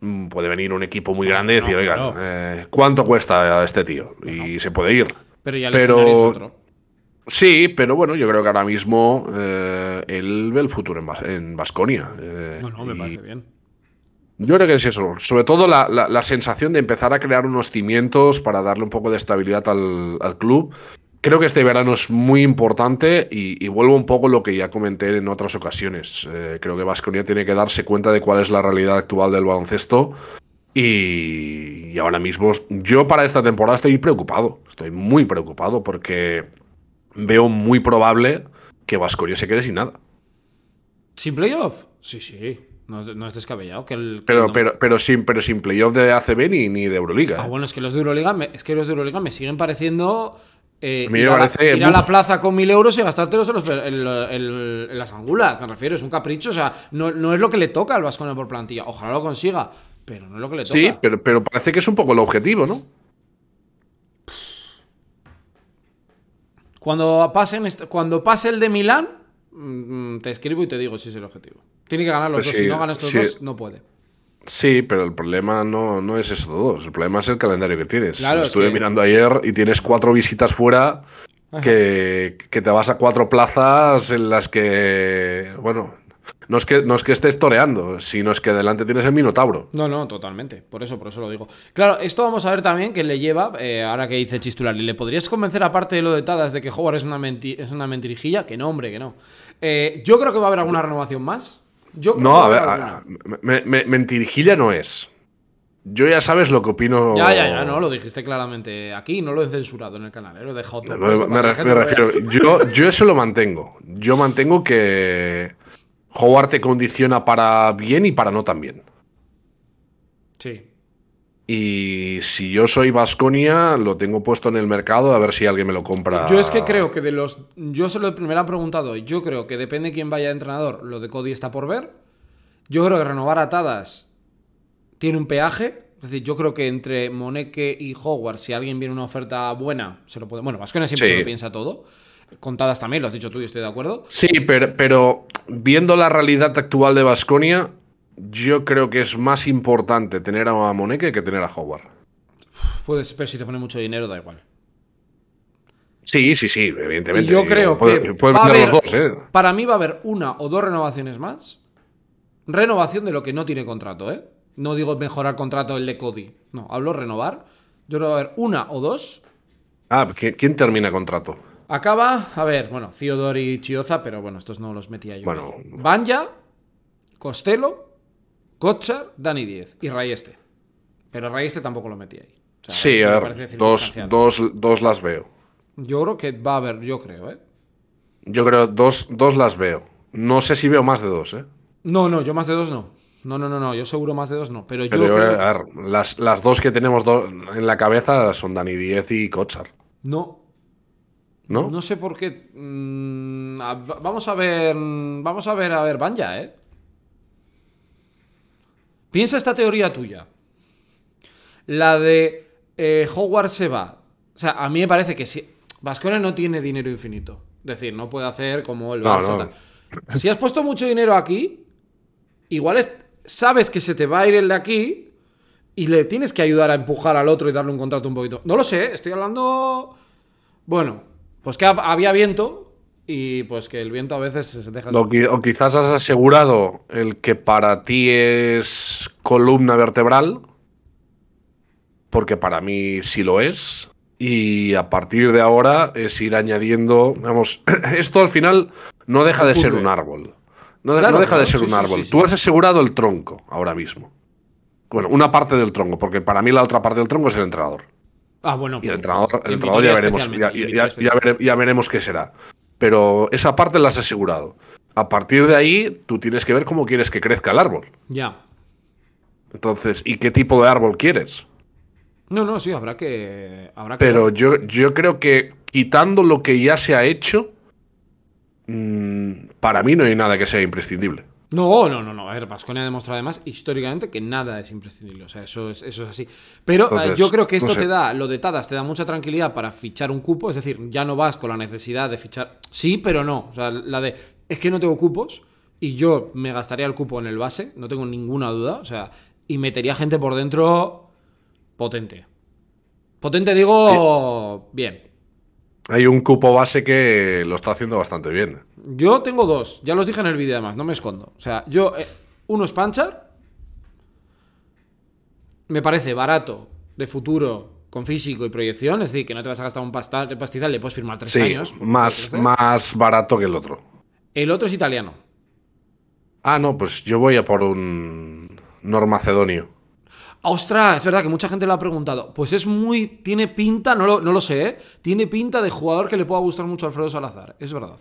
mm, puede venir un equipo muy grande y decir, oigan, eh, ¿cuánto cuesta este tío? Y se puede ir. Pero ya el pero... es otro. Sí, pero bueno, yo creo que ahora mismo eh, él ve el futuro en Vasconia. Eh, no, no, me parece bien. Yo creo que es eso, sobre todo la, sensación de empezar a crear unos cimientos para darle un poco de estabilidad al, club. Creo que este verano es muy importante y, vuelvo un poco lo que ya comenté en otras ocasiones. Eh, creo que Vasconia tiene que darse cuenta de cuál es la realidad actual del baloncesto y, ahora mismo yo para esta temporada estoy preocupado, estoy muy preocupado porque veo muy probable que Vasconia se quede sin nada. ¿Sin playoff? Sí, sí. No, es descabellado que el. pero, pero, pero, sin, pero sin playoff de ACB ni, ni de Euroliga. Ah, bueno, es que los de Euroliga me, es que los de Euroliga me siguen pareciendo. Eh, ir, a la, plaza con mil euros y gastártelos en, las angulas, me refiero, es un capricho. O sea, no, es lo que le toca al Vasconia por plantilla. Ojalá lo consiga, pero no es lo que le toca. Sí, pero, pero parece que es un poco el objetivo, ¿no? Cuando, pasen, cuando pase el de Milán, te escribo y te digo si es el objetivo. Tiene que ganar los pues dos. si no gana estos dos, no puede. Sí, pero el problema no, no es eso dos. El problema es el calendario que tienes. Claro, Estuve mirando ayer y tienes cuatro visitas fuera que, que, te vas a cuatro plazas en las que, bueno, no es, que, no es que estés toreando, sino es que delante tienes el Minotauro. No, no, totalmente. Por eso, por eso lo digo. Claro, esto vamos a ver también que le lleva, eh, ahora que dice Chistular, ¿y le podrías convencer aparte de lo de Tadas de que Howard es una, es una mentirijilla? Que no, hombre, que no. Eh, yo creo que va a haber alguna renovación más. Yo no, a ver, mentirijilla no es. Yo ya sabes lo que opino. Ya, ya, ya, no, lo dijiste claramente aquí, no lo he censurado en el canal, ¿eh? lo he dejado todo. Me, refiero, yo, yo eso lo mantengo. Yo mantengo que Howard te condiciona para bien y para no tan bien. Sí. Y si yo soy Vasconia, lo tengo puesto en el mercado a ver si alguien me lo compra. Yo es que creo que de los. Yo se lo me han preguntado. Yo creo que depende de quién vaya a entrenador. Lo de Cody está por ver. Yo creo que renovar atadas tiene un peaje. Es decir, yo creo que entre Moneke y Howard, si alguien viene una oferta buena, se lo puede. Bueno, Vasconia siempre se lo piensa todo. Contadas también, lo has dicho tú y estoy de acuerdo. Sí, pero, pero viendo la realidad actual de Vasconia, yo creo que es más importante tener a Moneke que tener a Howard. Puedes, pero si te pone mucho dinero, da igual. Sí, sí, sí, evidentemente. yo creo que. los dos, ¿eh? Para mí va a haber una o dos renovaciones más. Renovación de lo que no tiene contrato, ¿eh? No digo mejorar contrato el de Cody. No, hablo renovar. Yo creo que va a haber una o dos. Ah, ¿quién termina contrato? Acaba, a ver, bueno, Theodore y Chioza, pero bueno, estos no los metía yo. Bueno. Banja, Costello, Kochar, Dani 10 y Rayeste. Pero Rayeste tampoco lo metía ahí. sí, a ver, dos, dos, las veo. Yo creo que va a haber, yo creo, ¿eh? Yo creo dos, dos las veo. No sé si veo más de dos, ¿eh? No, no, yo más de dos no. No, no, no, no, yo seguro más de dos no. Pero, yo. creo... A ver, las, las, dos que tenemos en la cabeza son Dani 10 y Kochar. No, ¿No? No sé por qué. Mm, vamos a ver. Vamos a ver, a ver, Banja, ¿eh? Piensa esta teoría tuya. La de eh, Hogwarts se va. O sea, a mí me parece que si. Vasconia no tiene dinero infinito. Es decir, no puede hacer como el Barça. Si has puesto mucho dinero aquí, igual es, sabes que se te va a ir el de aquí y le tienes que ayudar a empujar al otro y darle un contrato un poquito. No lo sé, estoy hablando. Bueno, pues que había viento y pues que el viento a veces se deja... O, quizás has asegurado el que para ti es columna vertebral, porque para mí sí lo es, y a partir de ahora es ir añadiendo, vamos, esto al final no deja de ser un árbol. No, deja de ser un árbol. Tú has asegurado el tronco ahora mismo. Bueno, una parte del tronco, porque para mí la otra parte del tronco es el entrenador. Ah, bueno. Y el entrenador, ya veremos, ya, veremos qué será. Pero esa parte la has asegurado. A partir de ahí, tú tienes que ver cómo quieres que crezca el árbol. Ya. Entonces, ¿y qué tipo de árbol quieres? No, no, sí, habrá que. Habrá Pero yo, yo creo que quitando lo que ya se ha hecho, mm, para mí no hay nada que sea imprescindible. No, no, no, no. A ver, Vasconia ha demostrado además históricamente que nada es imprescindible. O sea, eso es, eso es así. Pero eh, yo creo que esto te da, lo de Tadas, te da mucha tranquilidad para fichar un cupo. Es decir, ya no vas con la necesidad de fichar. Sí, pero no. O sea, la de es que no tengo cupos y yo me gastaría el cupo en el base, no tengo ninguna duda. O sea, y metería gente por dentro potente. Potente, digo, bien. Hay un cupo base que lo está haciendo bastante bien. Yo tengo dos, ya los dije en el vídeo además, no me escondo. O sea, yo, eh, uno es Panchar, me parece barato, de futuro, con físico y proyección, es decir, que no te vas a gastar un pastizal, le puedes firmar tres años. Más, más barato que el otro. El otro es italiano. Ah, no, pues yo voy a por un normacedonio. ¡Ostras! Es verdad que mucha gente lo ha preguntado. Pues es muy. Tiene pinta, no lo, no lo sé, ¿eh? Tiene pinta de jugador que le pueda gustar mucho a Alfredo Salazar. Es verdad.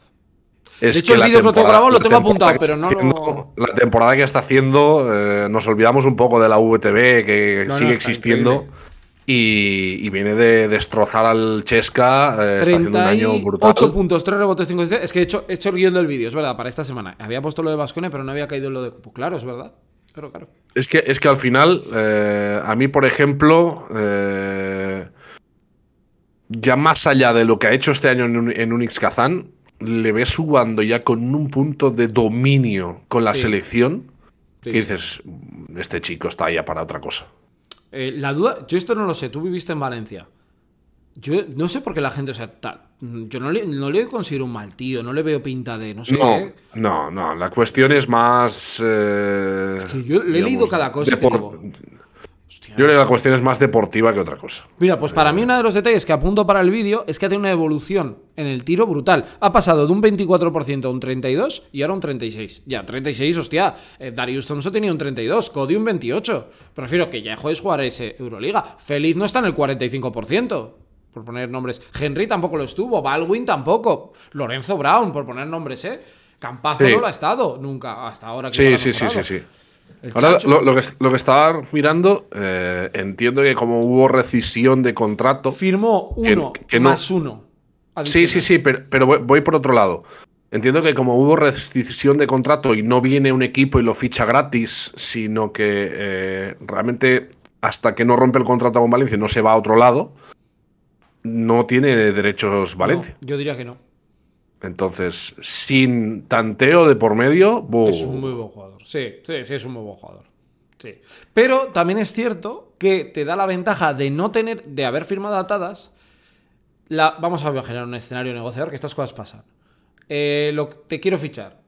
de hecho, el vídeo lo tengo grabado, lo tengo apuntado, pero no lo. La temporada que está haciendo, eh, nos olvidamos un poco de la VTV que sigue existiendo. Y, viene de destrozar al Chesca. Eh, está haciendo un año brutal. 8 puntos, 3 rebotes, 5 Es que he hecho, he hecho el guion del vídeo, es verdad, para esta semana. Había puesto lo de Vascone, pero no había caído lo de. Pues claro, es verdad. Es que, es que al final, eh, a mí, por ejemplo, eh, ya más allá de lo que ha hecho este año en, un, Unix Kazan, le ves jugando ya con un punto de dominio con la selección. que dices, este chico está ya para otra cosa. Eh, la duda, yo esto no lo sé, tú viviste en Valencia. Yo no sé por qué la gente, o sea, yo no le, no le, considero un mal tío, no le veo pinta de, no sé. No, ¿eh? no, no, la cuestión es más... Eh, yo le he leído cada cosa que digo, yo creo que la cuestión es más deportiva que otra cosa. Mira, pues para mí uno de los detalles que apunto para el vídeo es que ha tenido una evolución en el tiro brutal. Ha pasado de un 24% a un 32% y ahora un 36%. Ya, 36%, hostia. Eh, Darius Thompson tenía un 32%, Cody un 28%. Prefiero que ya de jugar ese Euroliga. Feliz no está en el 45%. Por poner nombres. Henry tampoco lo estuvo. Baldwin tampoco. Lorenzo Brown, por poner nombres, ¿eh? Campazo no lo ha estado nunca hasta ahora. Que sí, sí, sí, sí, sí. Ahora, lo, que, lo, estaba mirando, eh, entiendo que como hubo rescisión de contrato. Firmó uno más uno. Sí, sí, sí, pero, voy, por otro lado. Entiendo que como hubo rescisión de contrato y no viene un equipo y lo ficha gratis, sino que eh, realmente hasta que no rompe el contrato con Valencia no se va a otro lado, no tiene derechos Valencia. yo diría que no. Entonces, sin tanteo de por medio. Es un muy buen jugador. Sí, sí, sí, es un muy buen jugador. Sí. Pero también es cierto que te da la ventaja de no tener, de haber firmado atadas. La, vamos a generar un escenario negociador que estas cosas pasan. Eh, lo, te quiero fichar.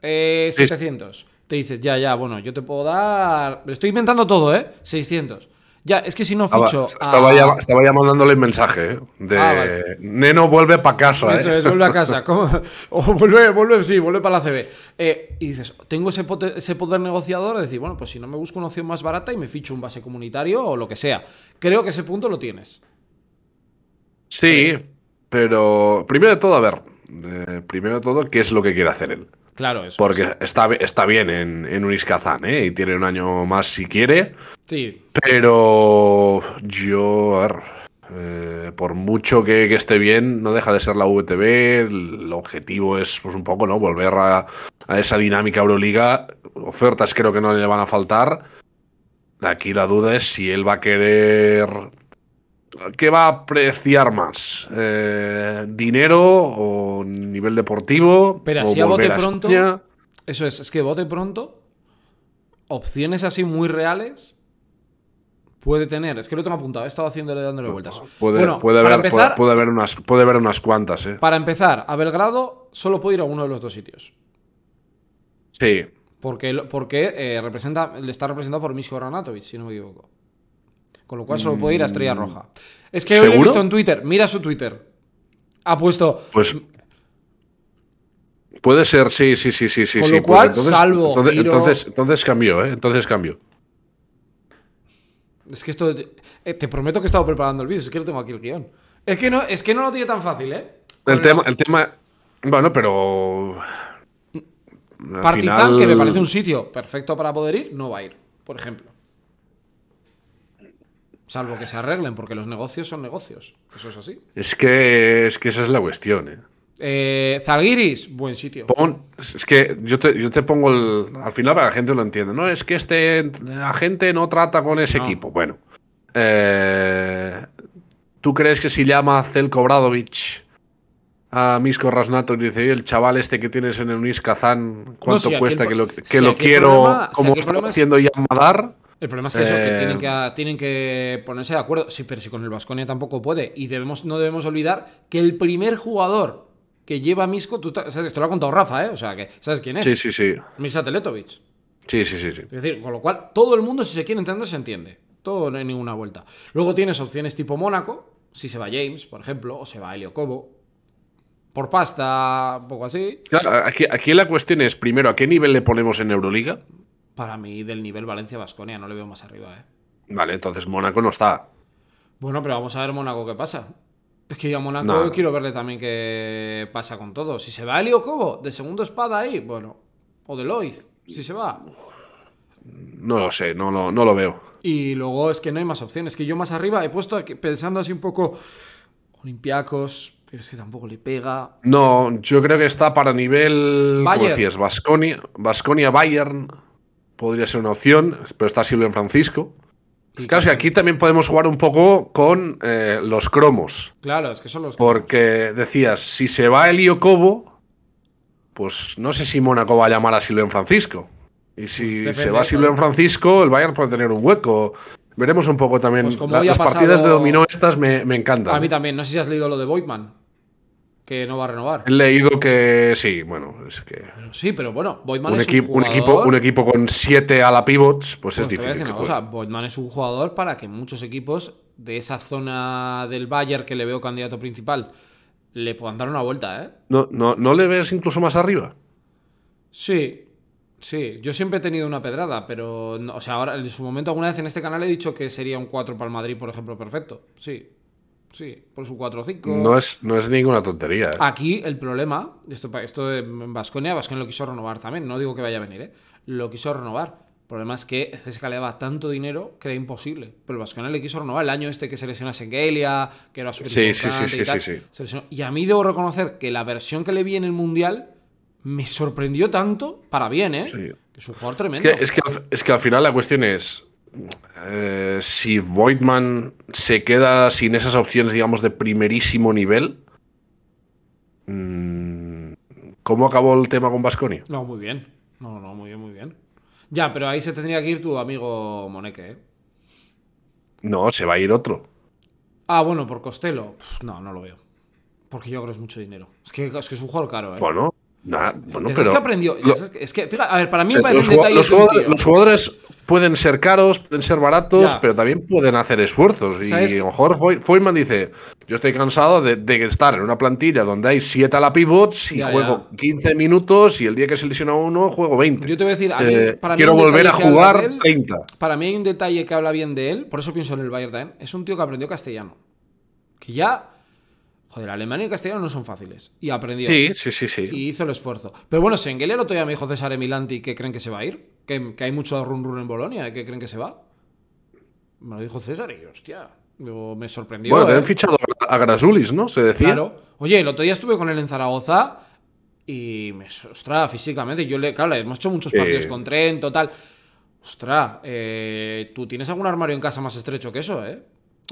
700. Eh, te dices, ya, ya, bueno, yo te puedo dar. Estoy inventando todo, ¿eh? 600. Ya, es que si no ficho. Estaba, ya, estaba ya mandándole el mensaje ¿eh? de ah, Neno vuelve para casa. Eso ¿eh? es, vuelve a casa. O vuelve, vuelve, sí, vuelve para la CB. Eh, y dices, tengo ese poder, ese poder negociador de decir, bueno, pues si no me busco una opción más barata y me ficho un base comunitario o lo que sea. Creo que ese punto lo tienes. Sí, pero primero de todo, a ver. primero de todo, ¿qué es lo que quiere hacer él? Claro, eso. Porque está, está bien en, en un ¿eh? Y tiene un año más si quiere. Sí. Pero yo, a ver, eh, por mucho que, esté bien, no deja de ser la VTB. El objetivo es, pues un poco, ¿no? Volver a, a esa dinámica Euroliga. Ofertas creo que no le van a faltar. Aquí la duda es si él va a querer ¿Qué va a apreciar más? Eh, ¿Dinero o nivel deportivo? Pero así a bote pronto. Eso es, es que bote pronto. Opciones así muy reales. Puede tener, es que lo tengo apuntado, he estado haciéndole dándole vueltas. Puede, bueno, puede, haber, empezar, puede, haber unas, puede haber unas cuantas, ¿eh? Para empezar, a Belgrado solo puede ir a uno de los dos sitios. Sí. Porque, porque eh, representa, le está representado por Misko Granatovic, si no me equivoco. Con lo cual solo puede ir a Estrella mm. Roja. Es que hoy lo he visto en Twitter. Mira su Twitter. Ha puesto. Pues. Puede ser, sí, sí, sí, sí, sí. Con lo pues cual, salvo. Entonces, entonces, cambió, ¿eh? Entonces cambió. Es que esto. Eh, te prometo que he estado preparando el vídeo, es que lo tengo aquí el guion. Es que no, es que no lo tiene tan fácil, ¿eh? el tema, el tema. Bueno, pero. Partizan, que me parece un sitio perfecto para poder ir, no va a ir, por ejemplo. Salvo que se arreglen, porque los negocios son negocios. Eso es así. Es que, es que esa es la cuestión, ¿eh? eh Zalgiris, buen sitio. es que yo te, yo te pongo el. Al final para que la gente lo entienda. No, es que este agente no trata con ese equipo. Bueno. Eh, ¿Tú crees que si llama Zelko Bradovic a Misko Rasnato y dice, el chaval este que tienes en el Unis Kazán, ¿cuánto cuesta que lo, que lo quiero? como está haciendo ya Madar? El problema es que, eso, que, tienen, que tienen que ponerse de acuerdo. Sí, pero si con el Vasconia tampoco puede. Y debemos, no debemos olvidar que el primer jugador que lleva a Misco, tú, esto lo ha contado Rafa, ¿eh? O sea, que ¿sabes quién es? Sí, sí, sí. Misa Teletovic. Sí, sí, sí, sí. Es decir, con lo cual, todo el mundo, si se quiere entender, se entiende. Todo no hay ninguna vuelta. Luego tienes opciones tipo Mónaco, si se va James, por ejemplo, o se va Helio Cobo. Por pasta, un poco así. aquí, aquí la cuestión es, primero, ¿a qué nivel le ponemos en Euroliga? Para mí del nivel Valencia-Basconia, no le veo más arriba, ¿eh? Vale, entonces Mónaco no está. Bueno, pero vamos a ver Mónaco qué pasa. Es que yo a Mónaco quiero verle también qué pasa con todo. Si se va Elio Cobo, de segundo espada ahí, bueno. O de Loiz, si se va. No lo sé, no lo, no lo veo. Y luego es que no hay más opciones. Que yo más arriba he puesto pensando así un poco. Olimpiacos, pero es que tampoco le pega. No, yo creo que está para nivel. Bayern. ¿Cómo decías? Basconia Bayern podría ser una opción, pero está Silvio en Francisco. Y claro, aquí también podemos jugar un poco con eh, los cromos. Claro, es que son los cromos. Porque decías, si se va Elio Cobo, pues no sé si Mónaco va a llamar a Silvio en Francisco. Y si se va Silvio en Francisco, el Bayern puede tener un hueco. Veremos un poco también. Pues las partidas de dominó estas me, me, encantan. A mí también. No sé si has leído lo de Voigtman. Que no va a renovar. He leído que sí, bueno, es que. Sí, pero bueno, Voigtman es un, jugador... un equipo, un equipo con siete a la pivots, pues, es difícil. Te voy Voigtman es un jugador para que muchos equipos de esa zona del Bayern que le veo candidato principal le puedan dar una vuelta, ¿eh? ¿No, no, ¿no le ves incluso más arriba? Sí, Sí, yo siempre he tenido una pedrada, pero, o sea, ahora en su momento alguna vez en este canal he dicho que sería un 4 para el Madrid, por ejemplo, perfecto. Sí, sí, por su 4 o 5. No es, no es ninguna tontería. ¿eh? Aquí el problema, esto, esto en Vasconia, Vasconia lo quiso renovar también, no digo que vaya a venir, ¿eh? Lo quiso renovar. El problema es que CSK le daba tanto dinero que era imposible. Pero el Vasconia le quiso renovar el año este que se lesionó a Sengelia, que era súper sí, sí, sí, sí, sí, Y a mí debo reconocer que la versión que le vi en el Mundial me sorprendió tanto, para bien, ¿eh? Sí. Que es un jugador tremendo. Es que, es que, al final la cuestión es. Eh, si Voigtman se queda sin esas opciones, digamos, de primerísimo nivel. Mm, ¿Cómo acabó el tema con Basconi? No, muy bien. No, no, muy bien, muy bien. Ya, pero ahí se tendría que ir tu amigo Moneque, ¿eh? No, se va a ir otro. Ah, bueno, por Costello. No, no lo veo. Porque yo creo que es mucho dinero. Es que es, que es un jugador caro, ¿eh? Bueno, bueno, es que aprendió. es que, fíjate, a ver, para mí me parece un detalle. Los, los, jugadores pueden ser caros, pueden ser baratos, pero también pueden hacer esfuerzos. Y a lo mejor Foyman dice: Yo estoy cansado de, estar en una plantilla donde hay 7 a la pivots y juego 15 minutos y el día que se lesiona uno juego 20. Yo te voy a decir, eh, quiero volver a jugar 30. Para mí hay un detalle que habla bien de él, por eso pienso en el Bayern Es un tío que aprendió castellano. Que ya Joder, Alemania y castellano no son fáciles. Y aprendió. Sí, sí, sí, sí. Y hizo el esfuerzo. Pero bueno, Sengele el otro día me dijo César Emilanti que creen que se va a ir. Que, hay mucho run run en Bolonia, que creen que se va. Me lo dijo César y hostia. me sorprendió. Bueno, te han ¿eh? fichado a Grasulis, ¿no? Se decía. Claro. Oye, el otro día estuve con él en Zaragoza y me. Ostras, físicamente. Yo le. Claro, hemos hecho muchos partidos con tren, total. Ostras, eh, tú tienes algún armario en casa más estrecho que eso, ¿eh?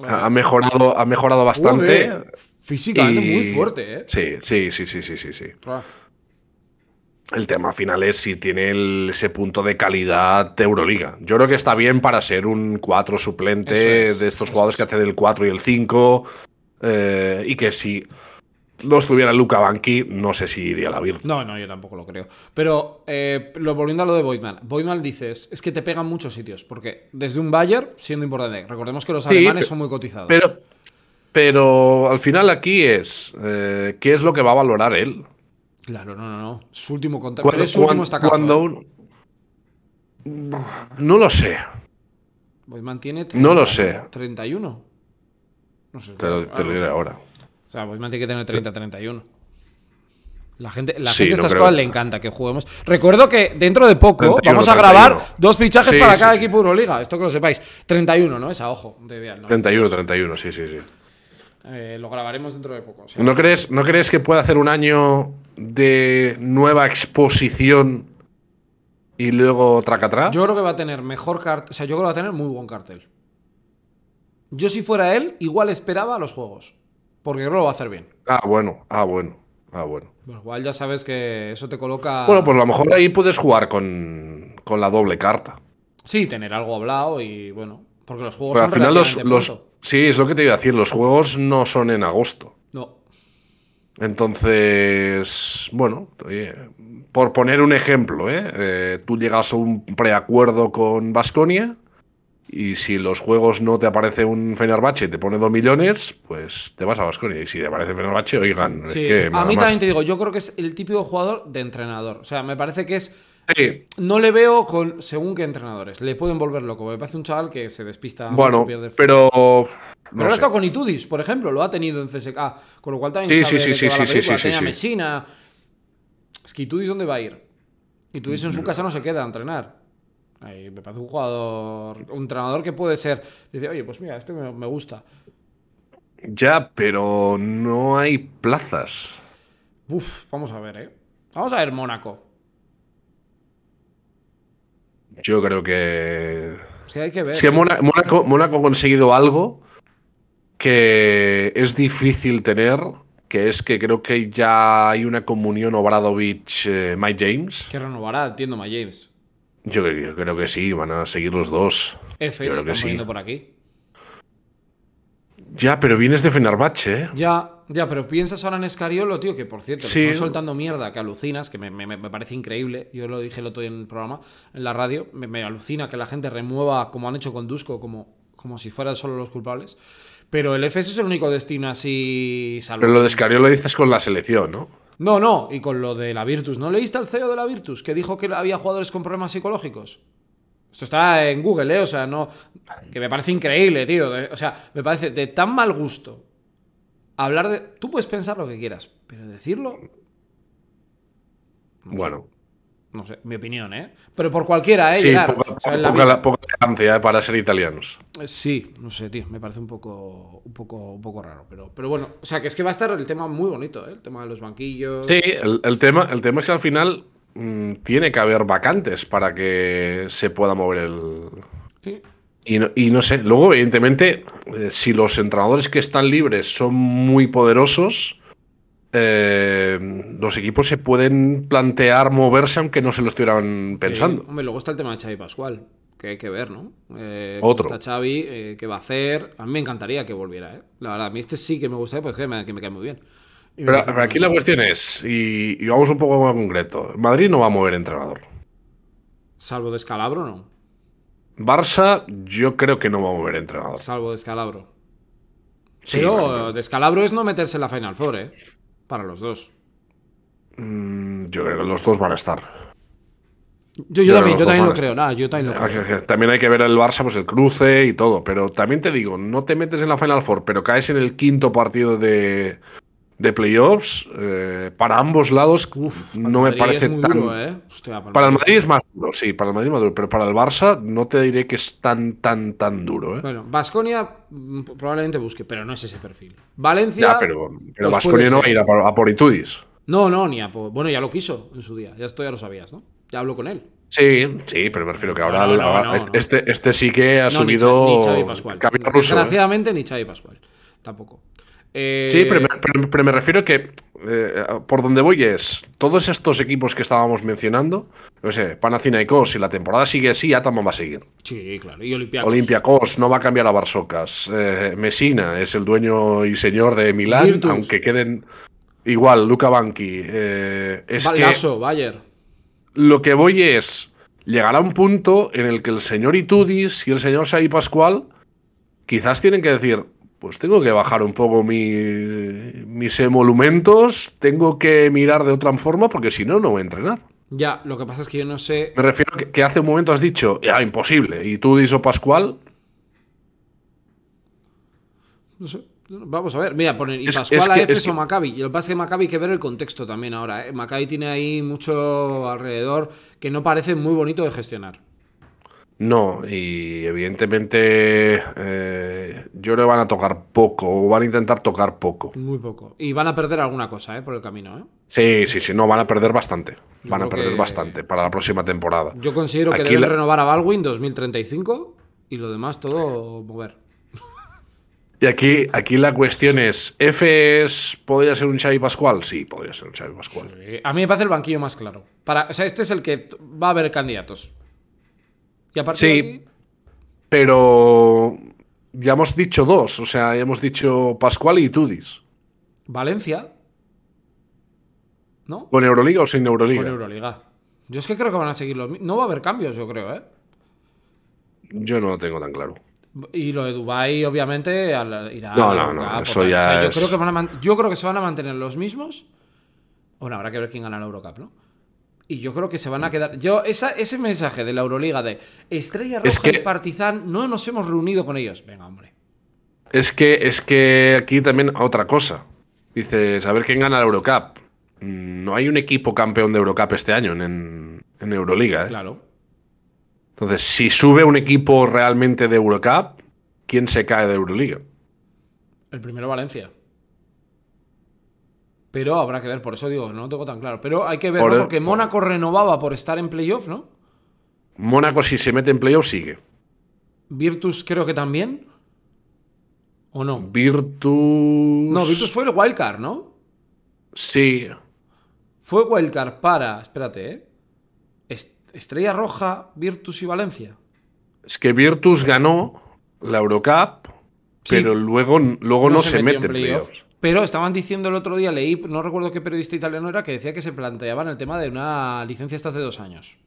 Ha mejorado, ha mejorado bastante. Físicamente muy fuerte, ¿eh? Sí, sí, sí, sí, sí, sí. El tema final es si tiene ese punto de calidad de Euroliga. Yo creo que está bien para ser un 4 suplente de estos jugadores que hacen el 4 y el 5. Eh, y que si no estuviera Luca Banqui, no sé si iría a la Vir. No, no, yo tampoco lo creo. Pero eh, lo, volviendo a lo de Boydman. Boydman dices, es que te pegan muchos sitios. Porque desde un Bayer, siendo importante, recordemos que los alemanes son muy cotizados. Pero, pero al final aquí es, eh, ¿qué es lo que va a valorar él? Claro, no, no, no. Su último contrato. Pero es su último Cuando ¿eh? No lo sé. Boydman tiene no lo sé. 31. No sé. Te lo, diré ahora. O sea, Boydman tiene que tener 30, 31. La gente, la gente a estas cosas le encanta que juguemos. Recuerdo que dentro de poco vamos a grabar dos fichajes para cada equipo de Euroliga. Esto que lo sepáis. 31, ¿no? Es a ojo. De ideal, 31, 31, sí, sí, sí. Eh, lo grabaremos dentro de poco. ¿No, crees, ¿No crees que puede hacer un año de nueva exposición y luego tracatrá? Yo creo que va a tener mejor cartel. O sea, yo creo que va a tener muy buen cartel. Yo, si fuera él, igual esperaba los juegos. Porque creo que lo va a hacer bien. Ah, bueno, ah, bueno. Ah, bueno. igual ya sabes que eso te coloca. Bueno, pues a lo mejor ahí puedes jugar con, con la doble carta. Sí, tener algo hablado y bueno. Porque los juegos son al final los, Sí, es lo que te iba a decir. Los juegos no son en agosto. No. Entonces, bueno, por poner un ejemplo, ¿eh? ¿eh? tú llegas a un preacuerdo con Basconia y si los juegos no te aparece un Fenerbahce y te pone dos millones, pues te vas a Basconia. Y si te aparece Fenerbahce, oigan, es que A mí también te digo, yo creo que es el típico jugador de entrenador. O sea, me parece que es no le veo con según qué entrenadores. Le pueden volver loco. Me parece un chaval que se despista. Bueno, pero. pero ha estado con Itudis, por ejemplo, lo ha tenido en CSK. Con lo cual también sí, sí, sí, sí, sí, sí, Tenía Mesina. Es que Itudis, ¿dónde va a ir? Itudis en su casa no se queda a entrenar. Me parece un jugador, un entrenador que puede ser. Dice, oye, pues mira, este me gusta. Ya, pero no hay plazas. Uf, vamos a ver, ¿eh? Vamos a ver Mónaco. Yo creo que. Sí, hay que ver. Si ¿eh? Mónaco, ha conseguido algo que es difícil tener, que es que creo que ya hay una comunión Obradovich-Mike eh, James. Que renovará, entiendo, Mike James. Yo, creo que sí, van a seguir los dos. F, se están poniendo por aquí. Ya, pero vienes de Fenerbahce, ¿eh? Ya, ya, pero piensas ahora en Escariolo, tío, que por cierto, sí. están soltando mierda, que alucinas, que me, parece increíble. Yo lo dije el otro día en el programa, en la radio. Me, alucina que la gente remueva, como han hecho con Dusko, como, como si fueran solo los culpables. Pero el FS es el único destino así Pero lo de Escariolo lo dices con la selección, ¿no? No, no, y con lo de la Virtus. ¿No leíste al CEO de la Virtus que dijo que había jugadores con problemas psicológicos? Esto está en Google, ¿eh? O sea, no. Que me parece increíble, tío. o sea, me parece de tan mal gusto hablar de. Tú puedes pensar lo que quieras, pero decirlo. bueno. No sé, mi opinión, ¿eh? Pero por cualquiera, ¿eh? Sí, poca, poca, para ser italianos. Eh, sí, no sé, tío. Me parece un poco, un poco, un poco raro. Pero, pero bueno, o sea, que es que va a estar el tema muy bonito, ¿eh? El tema de los banquillos. Sí, el, tema, el tema es que al final mm, tiene que haber vacantes para que se pueda mover el. Y, no, y no sé, luego, evidentemente, eh, si los entrenadores que están libres son muy poderosos eh, los equipos se pueden plantear moverse aunque no se lo estuvieran pensando. Hombre, luego está el tema de Xavi Pascual, que hay que ver, ¿no? Eh, Otro. Está Xavi, eh, ¿qué va a hacer? A mí me encantaría que volviera, ¿eh? La verdad, a mí este sí que me gustaría porque me, que me cae muy bien. Pero, aquí la cuestión es, y, vamos un poco más concreto, Madrid no va a mover entrenador. Salvo Descalabro, no. Barça, yo creo que no va a mover entrenador. Salvo Descalabro. Pero Descalabro es no meterse en la Final Four, ¿eh? Para los dos. Mm, yo creo que los dos van a estar. Yo, también, yo también lo creo, nada, yo también lo creo. También hay que ver el Barça, pues el cruce y todo. Pero también te digo, no te metes en la Final Four, pero caes en el quinto partido de, de playoffs, eh, para ambos lados no me parece tan. ¿eh? para, el Madrid es más duro, sí, para el Madrid es más duro, pero para el Barça no te diré que es tan, tan, tan duro. ¿eh? Bueno, Vasconia mm, probablemente busque, pero no es ese perfil. Valencia. Ya, pero Vasconia no va a ir a, por Itudis. No, no, ni a por. Bueno, ya lo quiso en su día, ya esto ya lo sabías, ¿no? Ya hablo con él. Sí, sí, pero me refiero que ahora este, este sí que ha subido. Ni, Xavi Pascual. Desgraciadamente, ni Xavi Pascual. Tampoco. Sí, pero, me refiero que eh, por donde voy es todos estos equipos que estábamos mencionando, no sé, Panathinaikos, si la temporada sigue así, Ataman va a seguir. Sí, claro, y Olympiacos. Olympiacos no va a cambiar a Barsocas. Eh, Messina es el dueño y señor de Milán, aunque queden igual, Luca Banqui. Eh, es Bayer. Lo que voy es, llegará un punto en el que el señor Itudis y el señor Sai Pascual quizás tienen que decir, pues tengo que bajar un poco mis emolumentos, tengo que mirar de otra forma porque si no, no voy a entrenar. Ya, lo que pasa es que yo no sé. Me refiero a que, hace un momento has dicho, ya, imposible. ¿Y tú, Diso Pascual? No sé. Vamos a ver, mira, poner y Pascual a Efes o Maccabi. Y lo que pasa es que Maccabi hay que ver el contexto también ahora. ¿eh? Maccabi tiene ahí mucho alrededor que no parece muy bonito de gestionar. No, y evidentemente eh, yo creo que van a tocar poco, o van a intentar tocar poco. Muy poco. Y van a perder alguna cosa, ¿eh? Por el camino, ¿eh? Sí, sí, sí, no, van a perder bastante. van a perder bastante para la próxima temporada. Yo considero que deben renovar a Baldwin 2035 y lo demás todo mover. Y aquí, aquí la cuestión es, ¿F podría ser un Xavi Pascual? Sí, podría ser un Xavi Pascual. A mí me parece el banquillo más claro. Para, o sea, este es el que va a haber candidatos sí, pero ya hemos dicho dos, o sea, ya hemos dicho Pascual y Tudis. Valencia. ¿No? ¿Con Euroliga o sin Euroliga? Con Euroliga. Yo es que creo que van a seguir los No va a haber cambios, yo creo, ¿eh? Yo no lo tengo tan claro. Y lo de Dubai obviamente, irá No, no, no, eso ya yo, creo que yo creo que se van a mantener los mismos. Bueno, habrá que ver quién gana la Eurocup, ¿no? Y yo creo que se van a quedar. Yo, esa, ese mensaje de la Euroliga de Estrella Roja y Partizan, no nos hemos reunido con ellos. Venga, hombre. Es que, es que aquí también otra cosa. Dices, a ver quién gana la Eurocup. No hay un equipo campeón de Eurocup este año en, en Euroliga. ¿eh? Claro. Entonces, si sube un equipo realmente de Eurocup, ¿quién se cae de Euroliga? El primero Valencia. Pero habrá que ver, por eso digo, no lo tengo tan claro. Pero hay que ver, porque Mónaco renovaba por estar en playoff, ¿no? Mónaco, si se mete en playoff, sigue. Virtus creo que también. ¿O no? Virtus. No, Virtus fue el wildcard, ¿no? Sí. Fue wildcard para. Espérate, ¿eh? Estrella Roja, Virtus y Valencia. Es que Virtus ganó la Eurocup, pero luego, luego no, se, mete en playoffs. Pero estaban diciendo el otro día, leí, no recuerdo qué periodista italiano era, que decía que se planteaban el tema de una licencia hasta hace dos años.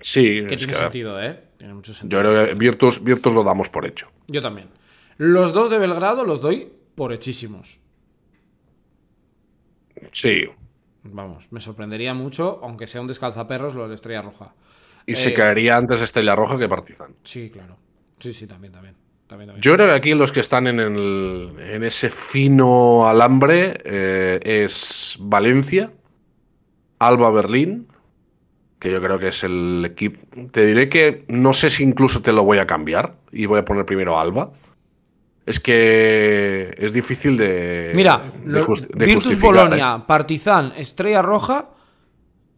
Sí, que tiene sentido, ¿eh? Tiene mucho sentido. Yo creo que Virtus, Virtus lo damos por hecho. Yo también. Los dos de Belgrado los doy por hechísimos. Sí. Vamos, me sorprendería mucho, aunque sea un descalzaperros, lo de la Estrella Roja. Y se eh, caería antes Estrella Roja que Partizan. Sí, claro. Sí, sí, también, también. Yo creo que aquí los que están en, el, en ese fino alambre eh, es Valencia, Alba Berlín, que yo creo que es el equipo. Te diré que no sé si incluso te lo voy a cambiar y voy a poner primero Alba. Es que es difícil de. Mira, Virtus Bolonia, ¿eh? Partizan, Estrella Roja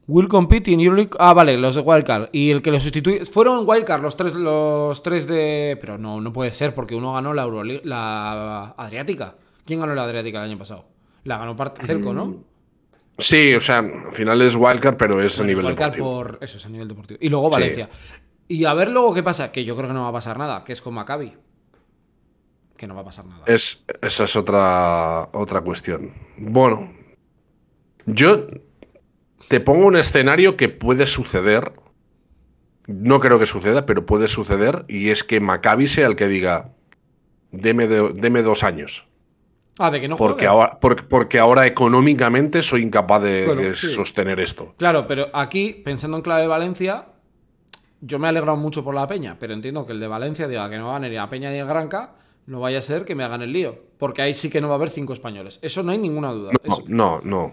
Will compete in Euroleague. Ah, vale, los de Wildcard. Y el que lo sustituye. Fueron Wildcard los tres, los tres de. Pero no, no puede ser, porque uno ganó la Euroleague, la Adriática. ¿Quién ganó la Adriática el año pasado? La ganó Celco, ¿no? Sí, o sea, al final es Wildcard, pero es a nivel deportivo. por. Eso es a nivel deportivo. Y luego Valencia. Y a ver luego qué pasa, que yo creo que no va a pasar nada, que es con Maccabi. Que no va a pasar nada. Es, esa es otra, otra cuestión. Bueno, yo te pongo un escenario que puede suceder. No creo que suceda, pero puede suceder. Y es que Maccabi sea el que diga: deme, dos años. Ah, de que no porque ahora, porque, ahora económicamente soy incapaz de, sostener esto. Claro, pero aquí, pensando en clave de Valencia, yo me he alegrado mucho por la Peña, pero entiendo que el de Valencia diga que no va a ni la Peña ni el Granca, no vaya a ser que me hagan el lío. Porque ahí sí que no va a haber cinco españoles. Eso no hay ninguna duda. no, no. no.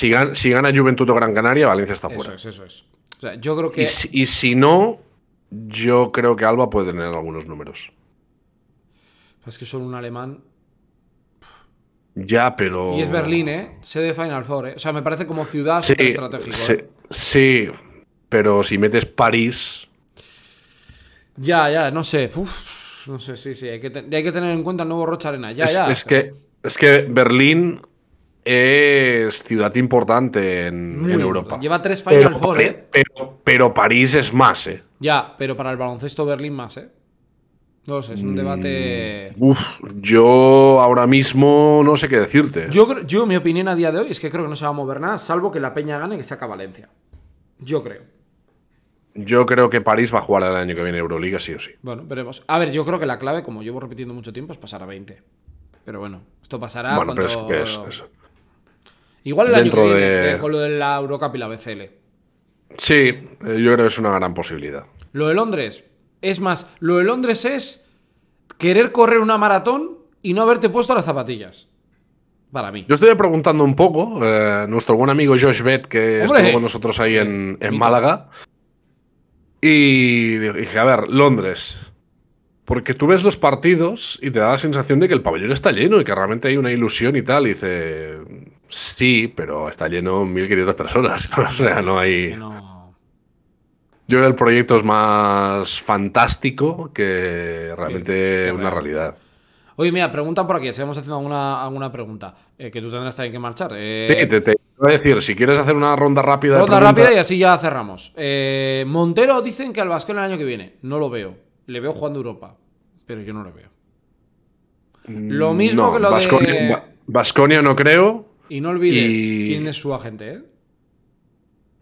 Si gana, Juventud o Gran Canaria, Valencia está fuera. Eso es, eso es. O sea, yo creo que. Y si, no, yo creo que Alba puede tener algunos números. Es que son un alemán. Ya, pero. Y es Berlín, ¿eh? Sede Final Four, ¿eh? O sea, me parece como ciudad sí. Sí, ¿eh? sí, pero si metes París. Ya, ya, no sé. no sé, sí, sí. Hay que, hay que tener en cuenta el nuevo Rocha Arena. Ya, ya. Es que, es que Berlín es ciudad importante en, Europa. Lleva tres Final Four, ¿eh? Pero, París es más, ¿eh? Ya, pero para el baloncesto Berlín más, ¿eh? No sé, es un debate. Mm, uf, yo ahora mismo no sé qué decirte. Yo, yo, mi opinión a día de hoy es que creo que no se va a mover nada, salvo que la Peña gane y que saca Valencia. Yo creo. Yo creo que París va a jugar el año que viene Euroliga, sí o sí. Bueno, veremos. A ver, yo creo que la clave, como llevo repitiendo mucho tiempo, es pasar a 20. Pero bueno, esto pasará bueno, pero es que es, Igual el año que viene, con lo de la Eurocup y la BCL. Sí, eh, yo creo que es una gran posibilidad. Lo de Londres. Es más, lo de Londres es querer correr una maratón y no haberte puesto las zapatillas. Para mí. Yo estoy preguntando un poco, eh, nuestro buen amigo Josh Bett, que estuvo con nosotros ahí en, en Málaga. Y dije, a ver, Londres. Porque tú ves los partidos y te da la sensación de que el pabellón está lleno y que realmente hay una ilusión y tal. Y dice, Sí, pero está lleno 1.500 personas. o sea, no hay... Yo creo que el proyecto es más fantástico que realmente una realidad. Oye, mira, pregunta por aquí, sigamos haciendo alguna, alguna pregunta, eh, que tú tendrás también que marchar. Eh. sí, te, voy a decir, si quieres hacer una ronda rápida. Ronda rápida y así ya cerramos. Eh, Montero dicen que al Vasco el año que viene. No lo veo. Le veo jugando Europa, pero yo no lo veo. Lo mismo que lo de... Vasconia no creo. Y no olvides quién es su agente, ¿eh?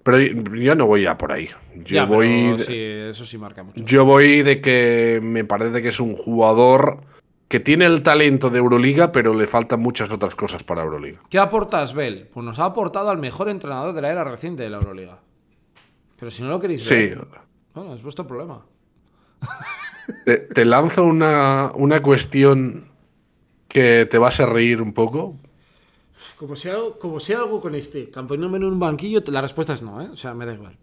Pero yo no voy ya por ahí. Yo voy. sí, eso sí marca mucho. Yo voy de que me parece que es un jugador que tiene el talento de Euroliga, pero le faltan muchas otras cosas para Euroliga. ¿Qué aporta Asbel? Pues nos ha aportado al mejor entrenador de la era reciente de la Euroliga. Pero si no lo queréis ver. Sí. Bueno, es vuestro problema. Te, lanzo una, una cuestión que te va a reír un poco, como sea, como sea algo con este campeón en un banquillo, la respuesta es no, ¿eh? O sea, me da igual.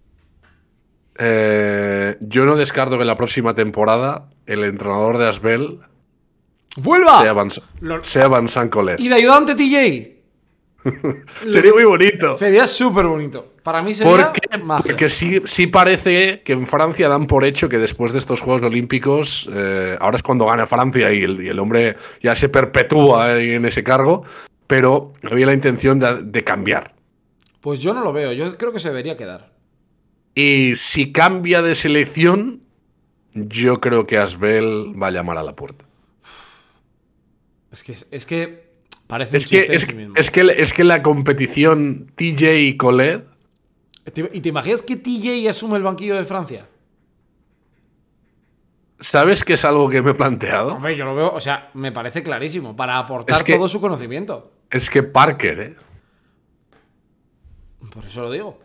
Eh, yo no descarto que la próxima temporada el entrenador de Asbel ¡Vuelva! Sea Van, San Colet. Y de ayudante TJ. sería muy bonito. Sería súper bonito. Para mí sería porque, porque sí, sí, parece que en Francia dan por hecho que después de estos Juegos Olímpicos, eh, ahora es cuando gana Francia y el, y el, hombre ya se perpetúa en ese cargo pero había la intención de, cambiar. Pues yo no lo veo, yo creo que se debería quedar. Y si cambia de selección, yo creo que Asbel va a llamar a la puerta. Es que, es que parece es que, es, es, que, es que la competición TJ y Colette. ¿Y te imaginas que TJ asume el banquillo de Francia? ¿Sabes que es algo que me he planteado? Hombre, yo lo veo, o sea, me parece clarísimo, para aportar todo su conocimiento. Es que Parker, ¿eh? Por eso lo digo.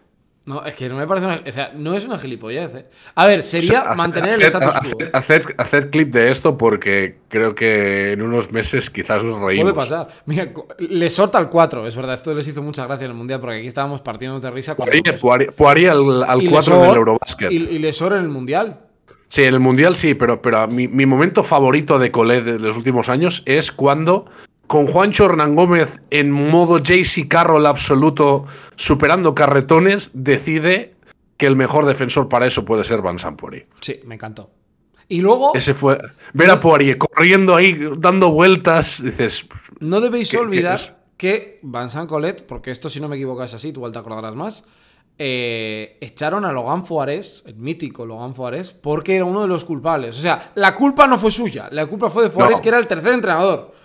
No, es que no me parece una, O sea, no es una gilipollez, ¿eh? A ver, sería mantener el status quo. Hacer, hacer, clip de esto porque creo que en unos meses quizás nos reímos. Puede pasar. Mira, le sorta al 4, es verdad. Esto les hizo mucha gracia en el Mundial porque aquí estábamos partiendo de risa. Puaría al, al 4 en el Eurobasket. Y, y Lesor en el Mundial. Sí, en el Mundial sí, pero, pero mi, mi momento favorito de Colet de los últimos años es cuando con Juancho Hernán Gómez en modo JC Carroll absoluto, superando carretones, decide que el mejor defensor para eso puede ser Van Poirier. Sí, me encantó. Y luego. Ese fue. Ver a Poirier corriendo ahí, dando vueltas. Dices. No debéis olvidar que Van Colet, porque esto, si no me equivoco, es así, tú te acordarás más. Eh, echaron a Logan Fuárez, el mítico Logan Fuárez, porque era uno de los culpables. O sea, la culpa no fue suya, la culpa fue de Fuárez, que era el tercer entrenador.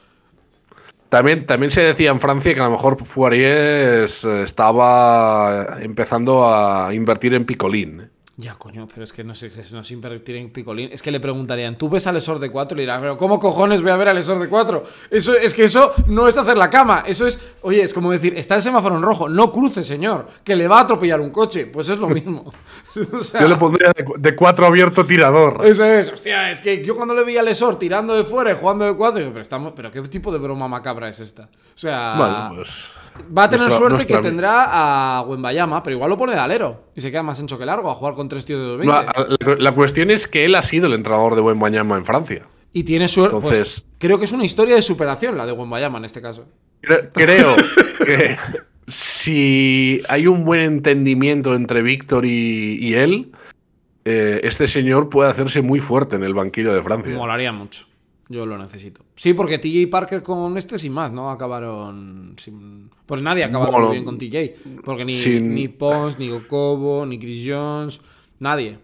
También, también se decía en Francia que a lo mejor Fuárez estaba empezando a invertir en picolín. Ya, coño, pero es que no sé, no es invertir en picolín. Es que le preguntarían, ¿tú ves al de 4? Y le dirás, pero ¿cómo cojones voy a ver al Esor de 4? Eso, es que eso no es hacer la cama. Eso es, oye, es como decir, está el semáforo en rojo, no cruce, señor, que le va a atropellar un coche. Pues es lo mismo. yo le pondría de 4 abierto tirador. Eso es, hostia, es que yo cuando le vi al Esor tirando de fuera y jugando de 4, digo, pero, estamos, pero ¿qué tipo de broma macabra es esta? O sea. Bueno, pues. Va a tener suerte que tendrá a Wembayama, pero igual lo pone de alero y se queda más ancho que largo a jugar con tres tíos de 220. la, cuestión es que él ha sido el entrenador de Wembayama en Francia. Y tiene suerte. Pues, creo que es una historia de superación la de Wembayama en este caso. Creo, que si hay un buen entendimiento entre Víctor y, él, eh, este señor puede hacerse muy fuerte en el banquillo de Francia. Molaría mucho. Yo lo necesito. Sí, porque TJ Parker con este sin más, ¿no? Acabaron sin... Pues nadie acabado muy bien con TJ. Porque ni, ni Pons, ni Gokobo, ni Chris Jones, nadie.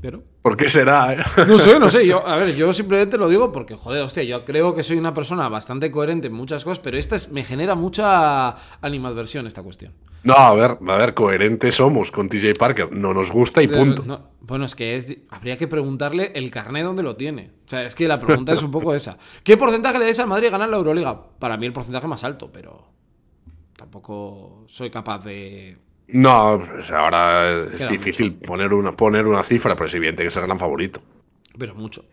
Pero... ¿Por qué será? Eh? No sé, no sé. Yo, a ver, yo simplemente lo digo porque, joder, hostia, yo creo que soy una persona bastante coherente en muchas cosas, pero esta me genera mucha animadversión esta cuestión. No, a ver, a ver, coherentes somos con TJ Parker. No nos gusta y punto. bueno, es que es, habría que preguntarle el carnet dónde lo tiene. O sea, es que la pregunta es un poco esa. ¿Qué porcentaje le dais al Madrid ganar la Euroliga? Para mí el porcentaje más alto, pero tampoco soy capaz de no, pues ahora es difícil poner una, poner una cifra, pero es evidente que es el gran favorito. Pero mucho.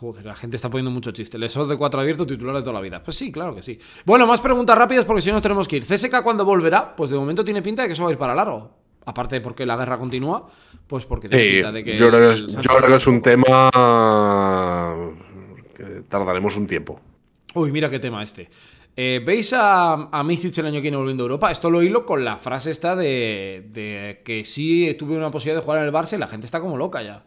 Joder, la gente está poniendo mucho chiste. Le de 4 abierto, titular de toda la vida. Pues sí, claro que sí. Bueno, más preguntas rápidas porque si no nos tenemos que ir. ¿CSK cuando volverá? Pues de momento tiene pinta de que eso va a ir para largo. Aparte de porque la guerra continúa, pues porque tiene pinta de que. Yo creo que, es, yo creo que es un tema que tardaremos un tiempo. Uy, mira qué tema este. Eh, ¿Veis a, a el año que viene volviendo a Europa? Esto lo hilo con la frase esta de, que sí tuve una posibilidad de jugar en el Barça y la gente está como loca ya.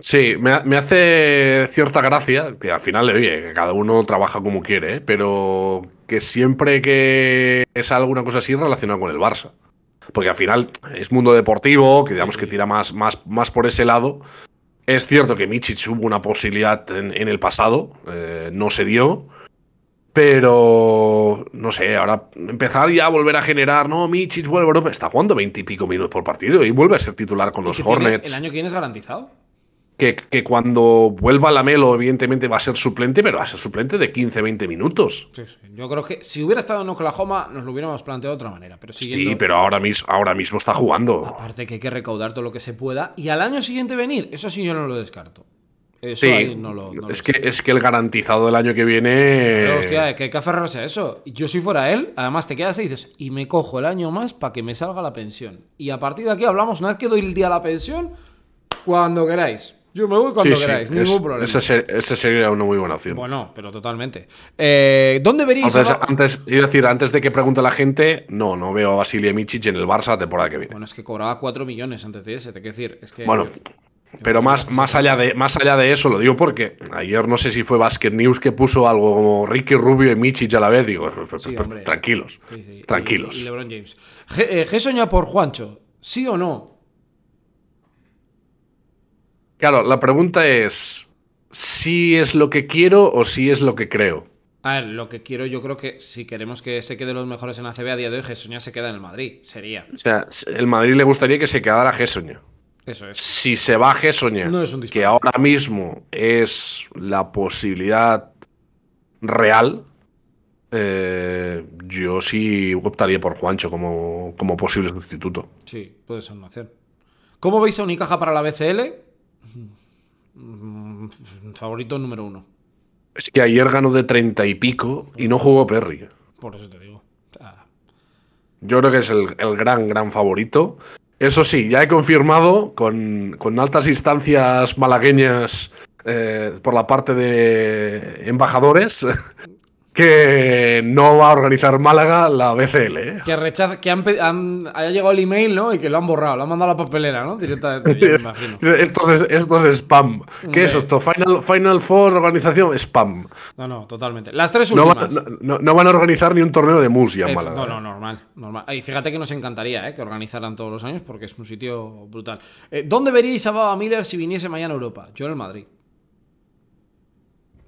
Sí, me, hace cierta gracia, que al final, oye, cada uno trabaja como quiere, ¿eh? pero que siempre que es alguna cosa así relacionada con el Barça. Porque al final es mundo deportivo, que digamos que tira más, más, más por ese lado. Es cierto que Michic hubo una posibilidad en, el pasado, eh, no se dio. Pero, no sé, ahora empezar ya a volver a generar, no, Michich vuelve a Europa, está jugando veintipico minutos por partido y vuelve a ser titular con los Hornets. ¿El año que viene es garantizado? Que, cuando vuelva la Melo, evidentemente va a ser suplente, pero va a ser suplente de 15-20 minutos. Sí, sí. Yo creo que si hubiera estado en Oklahoma, nos lo hubiéramos planteado de otra manera. Pero Sí, pero ahora mismo, ahora mismo está jugando. Aparte que hay que recaudar todo lo que se pueda. Y al año siguiente venir, eso sí yo no lo descarto sí, es, que, es que el garantizado del año que viene. Pero, hostia, que hay que aferrarse a eso. Yo si fuera él, además te quedas y dices, y me cojo el año más para que me salga la pensión. Y a partir de aquí hablamos, una vez que doy el día a la pensión, cuando queráis. Yo me voy cuando queráis, ningún problema. Esa, sería una muy buena opción. Bueno, pero totalmente. Eh, ¿Dónde veréis? Antes, antes, iba a decir, antes de que pregunte la gente, no, no veo a Basilia Michic en el Barça la temporada que viene. Bueno, es que cobraba 4 millones antes de ese, te quiero decir. Es que, bueno, pero más, más, allá de, más allá de eso, lo digo porque ayer no sé si fue Basket News que puso algo como Ricky Rubio y Michi a la vez. Digo, tranquilos, tranquilos. Y, LeBron James. G, eh, soña por Juancho. ¿Sí o no? Claro, la pregunta es si es lo que quiero o si es lo que creo. A ver, lo que quiero, yo creo que si queremos que se quede los mejores en ACB a día de hoy, Gessoña se queda en el Madrid. Sería. O sea, el Madrid le gustaría que se quedara Gessoña. Eso es. Si se va Gessoña, No es un que ahora mismo es la posibilidad real, eh, yo sí optaría por Juancho como, como posible sustituto. Sí, puede ser una opción. ¿Cómo veis a Unicaja para la BCL? Mm, Favorito número uno. Es que ayer ganó de treinta y pico y no jugó Perry. Por eso te digo. Sea, Yo creo que es el, el gran, gran favorito. Eso sí, ya he confirmado con, con altas instancias malagueñas eh, por la parte de embajadores que no va a organizar Málaga la BCL. ¿eh? que rechaza, que han, han- haya llegado el email, ¿no? Y que lo han borrado, lo han mandado a la papelera, ¿no? Directamente, yo me imagino. Esto es, esto es spam. ¿Qué es esto? Final, Final Four organización, spam. No, no, totalmente. Las tres No, van- últimas. no- no- no van a organizar ni un torneo de mus ya en Eh, Málaga. no, ¿eh? no, normal, normal. Y fíjate que nos encantaría ¿eh? que organizaran todos los años porque es un sitio brutal. Eh, ¿Dónde veríais a Baba Miller si viniese mañana a Europa? Yo en el Madrid.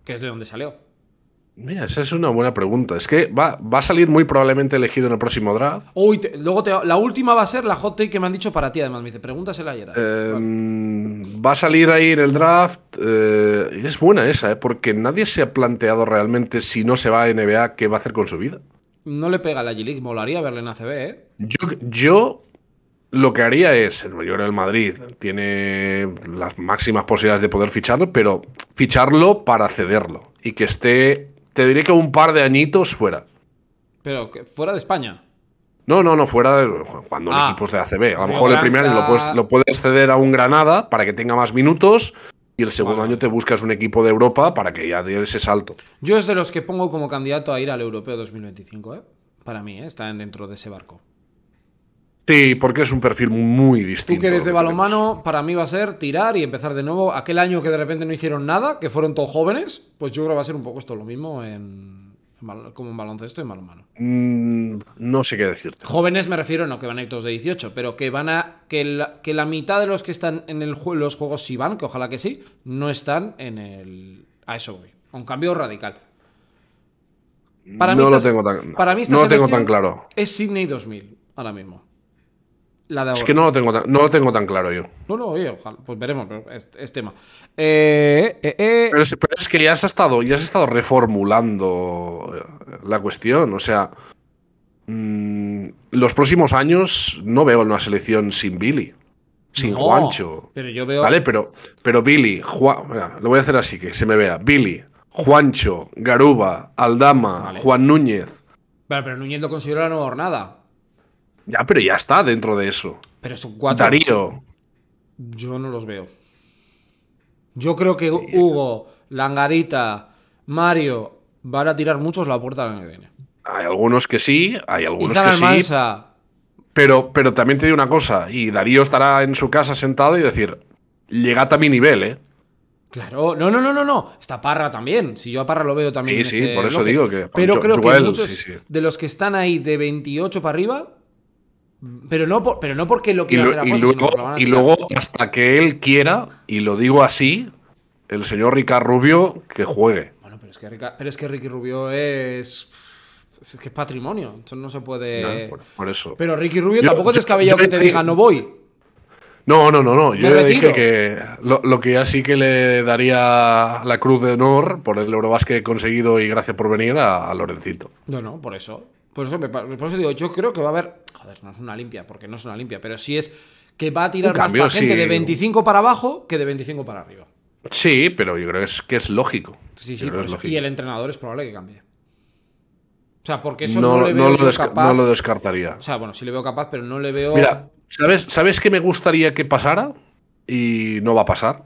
Que es de donde salió. Mira, esa es una buena pregunta. Es que va, va a salir muy probablemente elegido en el próximo draft. Uy, te- luego te- la última va a ser la hot take que me han dicho para ti, además. Me dice, pregúntasela ayer. Eh, Vale. Va a salir ahí en el draft. eh, es buena esa, ¿eh? porque nadie se ha planteado realmente si no se va a NBA qué va a hacer con su vida. No le pega a la G-League, molaría verle en ACB, ¿eh? Yo, yo lo que haría es, yo que el Madrid tiene las máximas posibilidades de poder ficharlo, pero ficharlo para cederlo y que esté, te diré que un par de añitos fuera. Pero que fuera de España. No, no, no, fuera de, cuando Ah. equipos de ACB. A lo mejor el primer año lo puedes, lo puedes ceder a un Granada para que tenga más minutos y el segundo Vale, año te buscas un equipo de Europa para que ya dé ese salto. Yo es de los que pongo como candidato a ir al Europeo 2025, ¿eh? Para mí, ¿eh? Están dentro de ese barco. Sí, porque es un perfil muy distinto. Tú que eres de balonmano, para mí va a ser tirar y empezar de nuevo. Aquel año que de repente no hicieron nada, que fueron todos jóvenes, pues yo creo que va a ser un poco esto lo mismo en, como en baloncesto y en balonmano. Mm, no sé qué decirte. Jóvenes me refiero, no que van a ir todos de 18, pero que van a. que la, que la mitad de los que están en el jue- los juegos sí van, que ojalá que sí, no están en el. A eso voy. A un cambio radical. Para mí no lo esta- tengo tan, para mí esta no lo tengo tan claro. Es Sydney 2000, ahora mismo. La de ahora. Es que no lo tengo tan, no lo tengo tan claro yo. No, no, oye, ojalá, pues veremos, pero es, es tema. Eh, eh, eh, Pero es, pero es que ya has estado, ya has estado reformulando la cuestión. O sea, mm, los próximos años no veo una selección sin Billy, sin no, Juancho. Pero yo veo. Vale, pero, pero Billy, Juan, mira, lo voy a hacer así, que se me vea. Billy, Juancho, Garuba, Aldama, Vale. Juan Núñez. Pero, pero Núñez lo considero la nueva jornada. Ya, pero ya está dentro de eso. Pero son cuatro. Darío. Yo no los veo. Yo creo que Hugo, Langarita, Mario van a tirar muchos la puerta el año que viene. Hay algunos que sí, hay algunos Izan que sí. Almansa. Pero, pero también te digo una cosa, y Darío estará en su casa sentado y decir, llegad a mi nivel, ¿eh? Claro, no, no, no, no, no. Está Parra también. Si yo a Parra lo veo también. Sí, en sí, ese por eso bloque. digo que- Pero creo Joel, que muchos sí, sí. de los que están ahí de 28 para arriba. Pero no, por- pero no porque lo lu- hacer a y sino luego, van a y luego, hasta que él quiera, y lo digo así, el señor Ricardo Rubio, que juegue. Bueno, pero es que, Rica- pero es que Ricky Rubio es. Es que es patrimonio. Eso no se puede. ¿no? Por, por eso. Pero Ricky Rubio Yo- tampoco yo- descabellado que te diga no voy. No, no, no, no. Yo le dije que lo, lo que ya sí que le daría la cruz de honor por el Eurobásquet conseguido y gracias por venir a, a Lorencito. No, no, por eso. Por eso, me por eso digo, yo creo que va a haber. Joder, no es una limpia, porque no es una limpia, pero sí es que va a tirar Un más cambio, gente sí. de 25 para abajo que de 25 para arriba. Sí, pero yo creo que es, que es lógico. Sí, sí, es lógico. Y el entrenador es probable que cambie. O sea, porque eso no, no, le no veo lo capaz. no lo descartaría. O sea, bueno, sí le veo capaz, pero no le veo. Mira, ¿sabes, ¿sabes qué me gustaría que pasara? Y no va a pasar.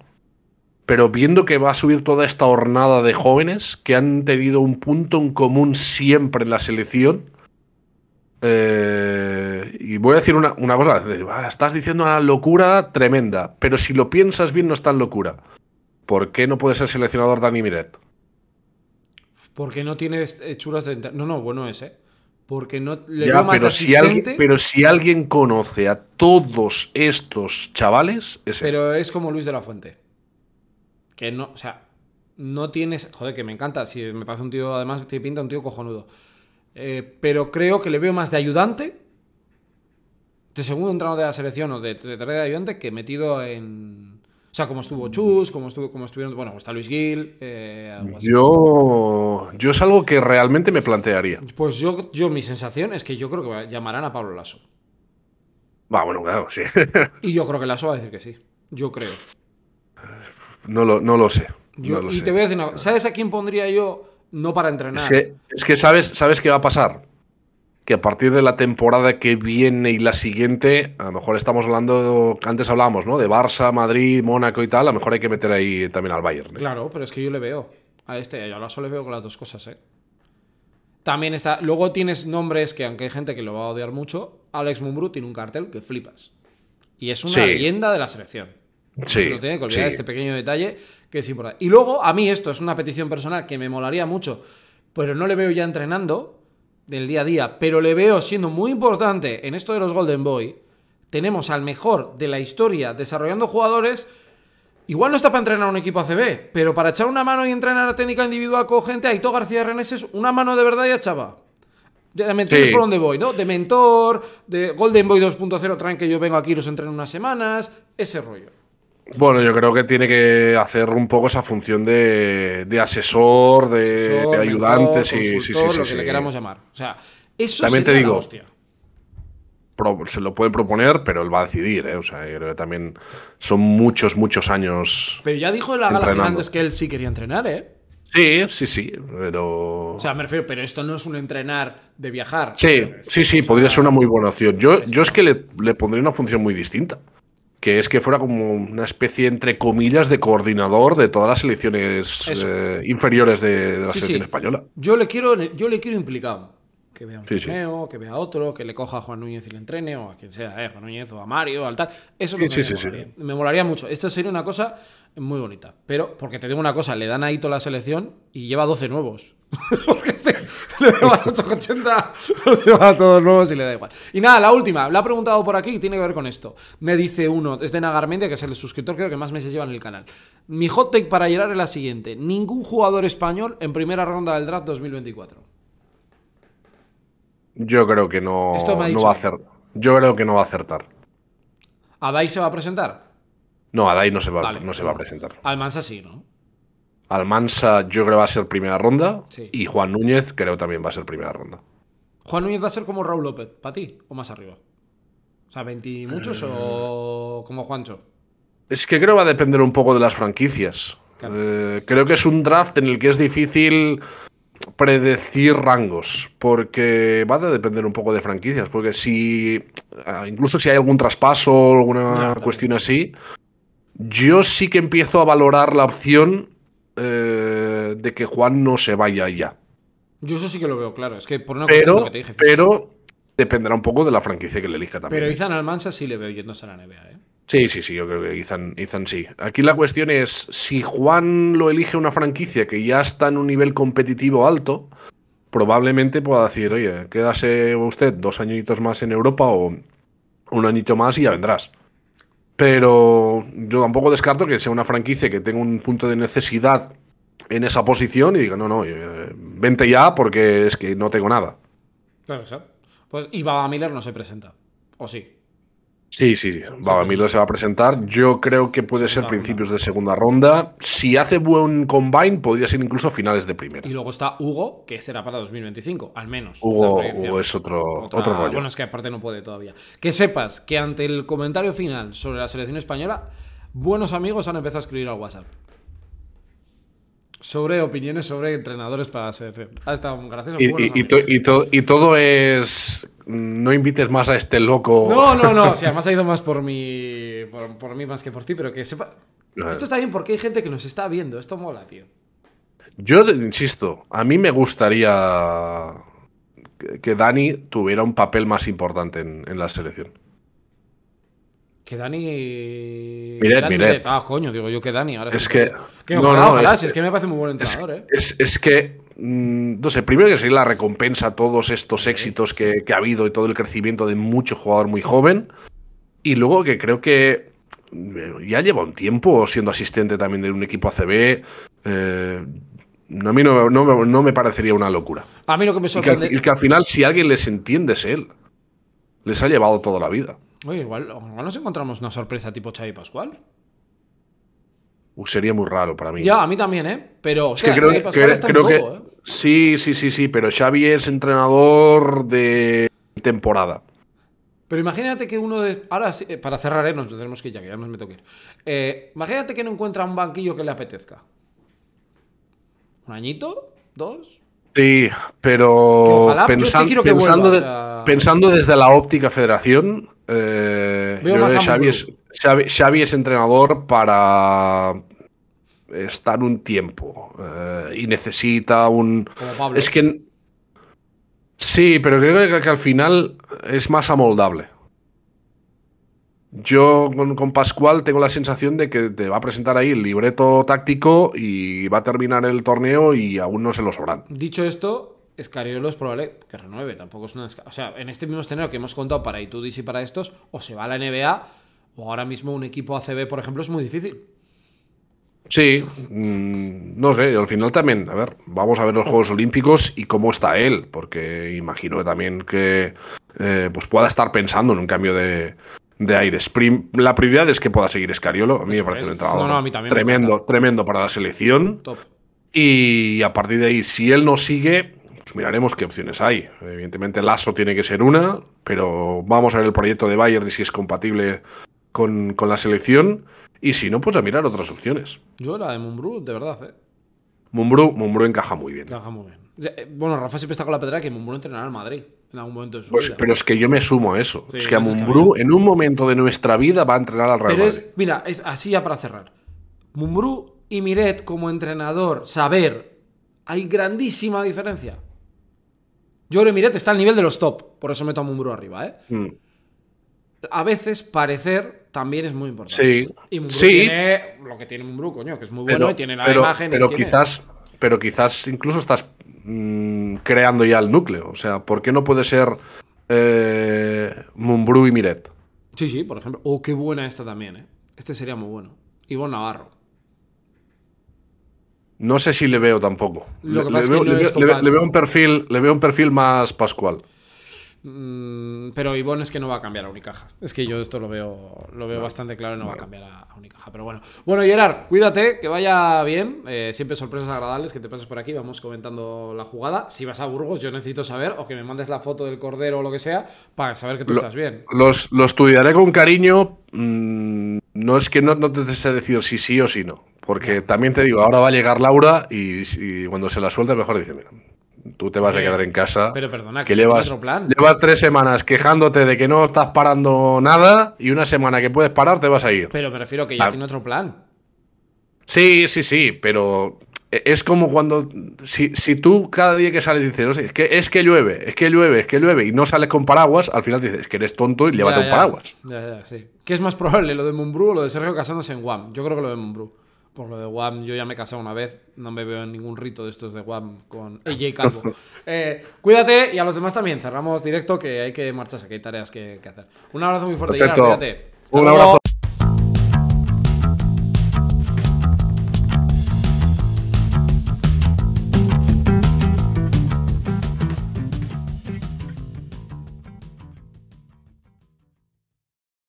Pero viendo que va a subir toda esta hornada de jóvenes que han tenido un punto en común siempre en la selección. Eh, y voy a decir una, una cosa: "Ah, estás diciendo una locura tremenda, pero si lo piensas bien, no es tan locura. ¿Por qué no puede ser seleccionador Dani Miret? Porque no tiene hechuras de. No, no, bueno es, ¿eh? porque no le veo más pero si, alguien, pero si alguien conoce a todos estos chavales, ese. Pero es como Luis de la Fuente. Que no, o sea, no tienes. Joder, que me encanta. Si me parece un tío, además, te pinta un tío cojonudo. Eh, pero creo que le veo más de ayudante, de segundo entrenador de la selección o de, de, de ayudante, que metido en. O sea, como estuvo Chus, como, estuvo, como estuvieron. Bueno, está Luis Gil. Eh, yo. Yo es algo que realmente me plantearía. Pues yo, yo, mi sensación es que yo creo que llamarán a Pablo Lasso. Va, bueno, claro, sí. y yo creo que Lasso va a decir que sí. Yo creo. No lo, no lo sé. Yo, y te voy a decir una ¿Sabes a quién pondría yo? No para entrenar. Es que, es que sabes, sabes qué va a pasar que a partir de la temporada que viene y la siguiente, a lo mejor estamos hablando, antes hablábamos, ¿no? De Barça, Madrid, Mónaco y tal, a lo mejor hay que meter ahí también al Bayern. ¿eh? Claro, pero es que yo le veo a este, yo a solo le veo con las dos cosas, ¿eh? También está, luego tienes nombres que aunque hay gente que lo va a odiar mucho, Alex Mumbrú tiene un cartel que flipas. Y es una leyenda de la selección. Sí, se lo tiene que olvidar este pequeño detalle que es importante. Y luego, a mí esto es una petición personal que me molaría mucho, pero no le veo ya entrenando, del día a día, pero le veo siendo muy importante en esto de los Golden Boy. Tenemos al mejor de la historia desarrollando jugadores. Igual no está para entrenar a un equipo ACB, pero para echar una mano y entrenar a técnica individual con gente, Aito García Reneses, una mano de verdad ya chava. Ya me entiendes por dónde voy, ¿no? De mentor, de Golden Boy 2.0, traen que yo vengo aquí y los entreno unas semanas, ese rollo. Bueno, yo creo que tiene que hacer un poco esa función de, asesor, de, ayudante, sí, sí, sí, lo que le queramos llamar. O sea, eso también te digo, se lo pueden proponer, pero él va a decidir, ¿eh? O sea, yo creo que también son muchos, muchos años. Pero ya dijo en la gala antes que él sí quería entrenar, ¿eh? Sí, sí, sí, pero... O sea, me refiero, pero esto no es un entrenar de viajar. Sí, sí, sí, podría ser una muy buena opción. Yo, yo es que le, le pondría una función muy distinta que es que fuera como una especie, entre comillas, de coordinador de todas las selecciones eh, inferiores de, la selección española. Yo le, quiero, yo le quiero implicado. Que vea un torneo, que vea otro, que le coja a Juan Núñez y le entrene, o a quien sea, eh, Juan Núñez o a Mario, al tal. Eso es lo que me, molaría. me molaría mucho. Esto sería una cosa muy bonita. Pero, porque te digo una cosa, le dan a Hito la selección y lleva 12 nuevos. porque este le da a 880, los lleva a todos nuevos y le da igual. Y nada, la última, la ha preguntado por aquí y tiene que ver con esto. Me dice uno, es de Nagarmendia, que es el suscriptor creo que más meses lleva en el canal. Mi hot take para llegar es la siguiente: ningún jugador español en primera ronda del draft 2024. Yo creo que no, no va a hacer. Yo creo que no va a acertar. ¿Adai se va a presentar? No, Adai no se va, no se va a presentar. Almansa sí, ¿no? Almansa yo creo que va a ser primera ronda. Y Juan Núñez creo también va a ser primera ronda. ¿Juan Núñez va a ser como Raúl López, para ti? ¿O más arriba? O sea, ¿20 muchos o como Juancho? Es que creo que va a depender un poco de las franquicias. Eh, creo que es un draft en el que es difícil predecir rangos, porque va a depender un poco de franquicias, porque si ah, incluso si hay algún traspaso o alguna cuestión así, yo sí que empiezo a valorar la opción eh, de que Juan no se vaya ya. Yo eso sí que lo veo claro, es que por una pero, que te dije. Pero dependerá un poco de la franquicia que le elija también. Pero Izan Almansa sí le veo yéndose a la NBA, ¿eh? Sí, sí, sí, yo creo que Ethan, sí. Aquí la cuestión es, si Juan lo elige una franquicia que ya está en un nivel competitivo alto, probablemente pueda decir, oye, quédase usted dos añitos más en Europa o un añito más y ya vendrás. Pero yo tampoco descarto que sea una franquicia que tenga un punto de necesidad en esa posición y diga, no, no, eh, vente ya porque es que no tengo nada. Claro, sí. Pues, y Baba Miller no se presenta, ¿o sí? Sí, sí, sí. Baba se va a presentar. Yo creo que puede ser principios de segunda ronda. Si hace buen combine, podría ser incluso finales de primera. Y luego está Hugo, que será para 2025, al menos. Hugo, es otro, otro rollo. Bueno, es que aparte no puede todavía. Que sepas que ante el comentario final sobre la selección española, buenos amigos han empezado a escribir al WhatsApp. Sobre opiniones sobre entrenadores para la selección. Ha estado gracioso. y todo es no invites más a este loco. No, no, no. O sea, además ha ido más por mí, por, mí más que por ti, pero que sepa. Esto está bien porque hay gente que nos está viendo. Esto mola, tío. Yo insisto, a mí me gustaría que Dani tuviera un papel más importante en, la selección. Que Dani. Miret, Ah, coño, digo yo que Dani. Ahora es que. que no, no, es, es, que me parece muy buen entrenador, es, ¿eh? Es, es que no sé, primero que sería la recompensa a todos estos éxitos que, ha habido y todo el crecimiento de mucho jugador muy joven. Y luego que creo que eh, ya lleva un tiempo siendo asistente también de un equipo ACB. Eh, a mí no, me parecería una locura. A mí lo que me sorprende. Y que, al final, si alguien les entiende, es él. Les ha llevado toda la vida. Oye, igual, igual nos encontramos una sorpresa tipo Xavi Pascual. Sería muy raro para mí. Ya, a mí también, ¿eh? Pero es que creo, que, ¿eh? Sí, sí, sí, sí, pero Xavi es entrenador de temporada. Pero imagínate que uno de. Ahora eh, para cerrar, ¿eh? nos tenemos que ir ya, que ya nos me toque ir. Eh, imagínate que no encuentra un banquillo que le apetezca. ¿Un añito? ¿Dos? Sí, pero pensando, pensando, desde la óptica federación, eh, Xavi, es, Xavi, es, entrenador para estar un tiempo eh, y necesita un... Es que... Sí, pero creo que, al final es más amoldable. Yo con, con, Pascual tengo la sensación de que te va a presentar ahí el libreto táctico y va a terminar el torneo y aún no se lo sobran. Dicho esto, Escariolo es probable que renueve. Tampoco es una. O sea, en este mismo escenario que hemos contado para Itudis y para estos, o se va a la NBA, o ahora mismo un equipo ACB, por ejemplo, es muy difícil. Sí, mm, no sé, al final también, a ver, vamos a ver los Juegos Olímpicos y cómo está él, porque imagino también que eh, pues pueda estar pensando en un cambio de, de aires. la prioridad es que pueda seguir Escariolo, a mí me parece un entrenador tremendo, tremendo para la selección. Y a partir de ahí, si él no sigue, pues miraremos qué opciones hay. Evidentemente, Lasso tiene que ser una, pero vamos a ver el proyecto de Bayern y si es compatible con, la selección. Y si no, pues a mirar otras opciones. Yo la de Mumbrú, de verdad, ¿eh? Mumbrú, encaja muy bien. Encaja muy bien. Eh, bueno, Rafa siempre está con la pedra que Mumbrú entrenará al Madrid en algún momento de su pues, Pero es que yo me sumo a eso. es que a Mumbrú, en un momento de nuestra vida, va a entrenar al Real Pero es, mira, es así ya para cerrar. Mumbrú y Miret como entrenador, saber, hay grandísima diferencia. Yo creo que Miret está al nivel de los top, por eso meto a Mumbrú arriba, ¿eh? Mm. A veces parecer también es muy importante. Sí. Y Mumbrú tiene lo que tiene Mumbrú, coño, que es muy bueno y tiene la imagen. Pero quizás, pero quizás incluso estás mm, creando ya el núcleo. O sea, ¿por qué no puede ser eh, Mumbrú y Miret? Sí, sí, por ejemplo. Oh, qué buena esta también, ¿eh? Este sería muy bueno. Ivonne Navarro. No sé si le veo tampoco. le, veo, un perfil, le veo un perfil más Pascual. Mm, pero Ivonne es que no va a cambiar a Unicaja. Es que yo esto lo veo, lo veo bastante claro y no va a cambiar a, Unicaja. Pero bueno. Bueno, Gerard, cuídate, que vaya bien. Eh, siempre sorpresas agradables que te pases por aquí. Vamos comentando la jugada. Si vas a Burgos, yo necesito saber, o que me mandes la foto del cordero o lo que sea, para saber que tú estás bien. Los, estudiaré con cariño. Mm, no es que no, no te sé decir si sí o si no. Porque también te digo, ahora va a llegar Laura y, cuando se la suelta, mejor dice, mira, tú te vas a quedar en casa. Pero perdona, que llevas, otro plan. llevas tres semanas quejándote de que no estás parando nada y una semana que puedes parar te vas a ir. Pero me refiero que ya tiene otro plan. Sí, sí, sí, pero es como cuando si, tú cada día que sales dices, no sé, es que es que llueve, es que llueve, es que llueve y no sales con paraguas, al final dices que eres tonto y llévate un paraguas. Ya, ya, sí. ¿Qué es más probable, lo de Mumbrú o lo de Sergio casándose en Guam? Yo creo que lo de Mumbrú. Por lo de WAM, yo ya me he casado una vez, no me veo en ningún rito de estos de WAM con AJ Calvo. Eh, cuídate y a los demás también, cerramos directo que hay que marcharse, que hay tareas que, hacer. Un abrazo muy fuerte, Cuídate. Un abrazo.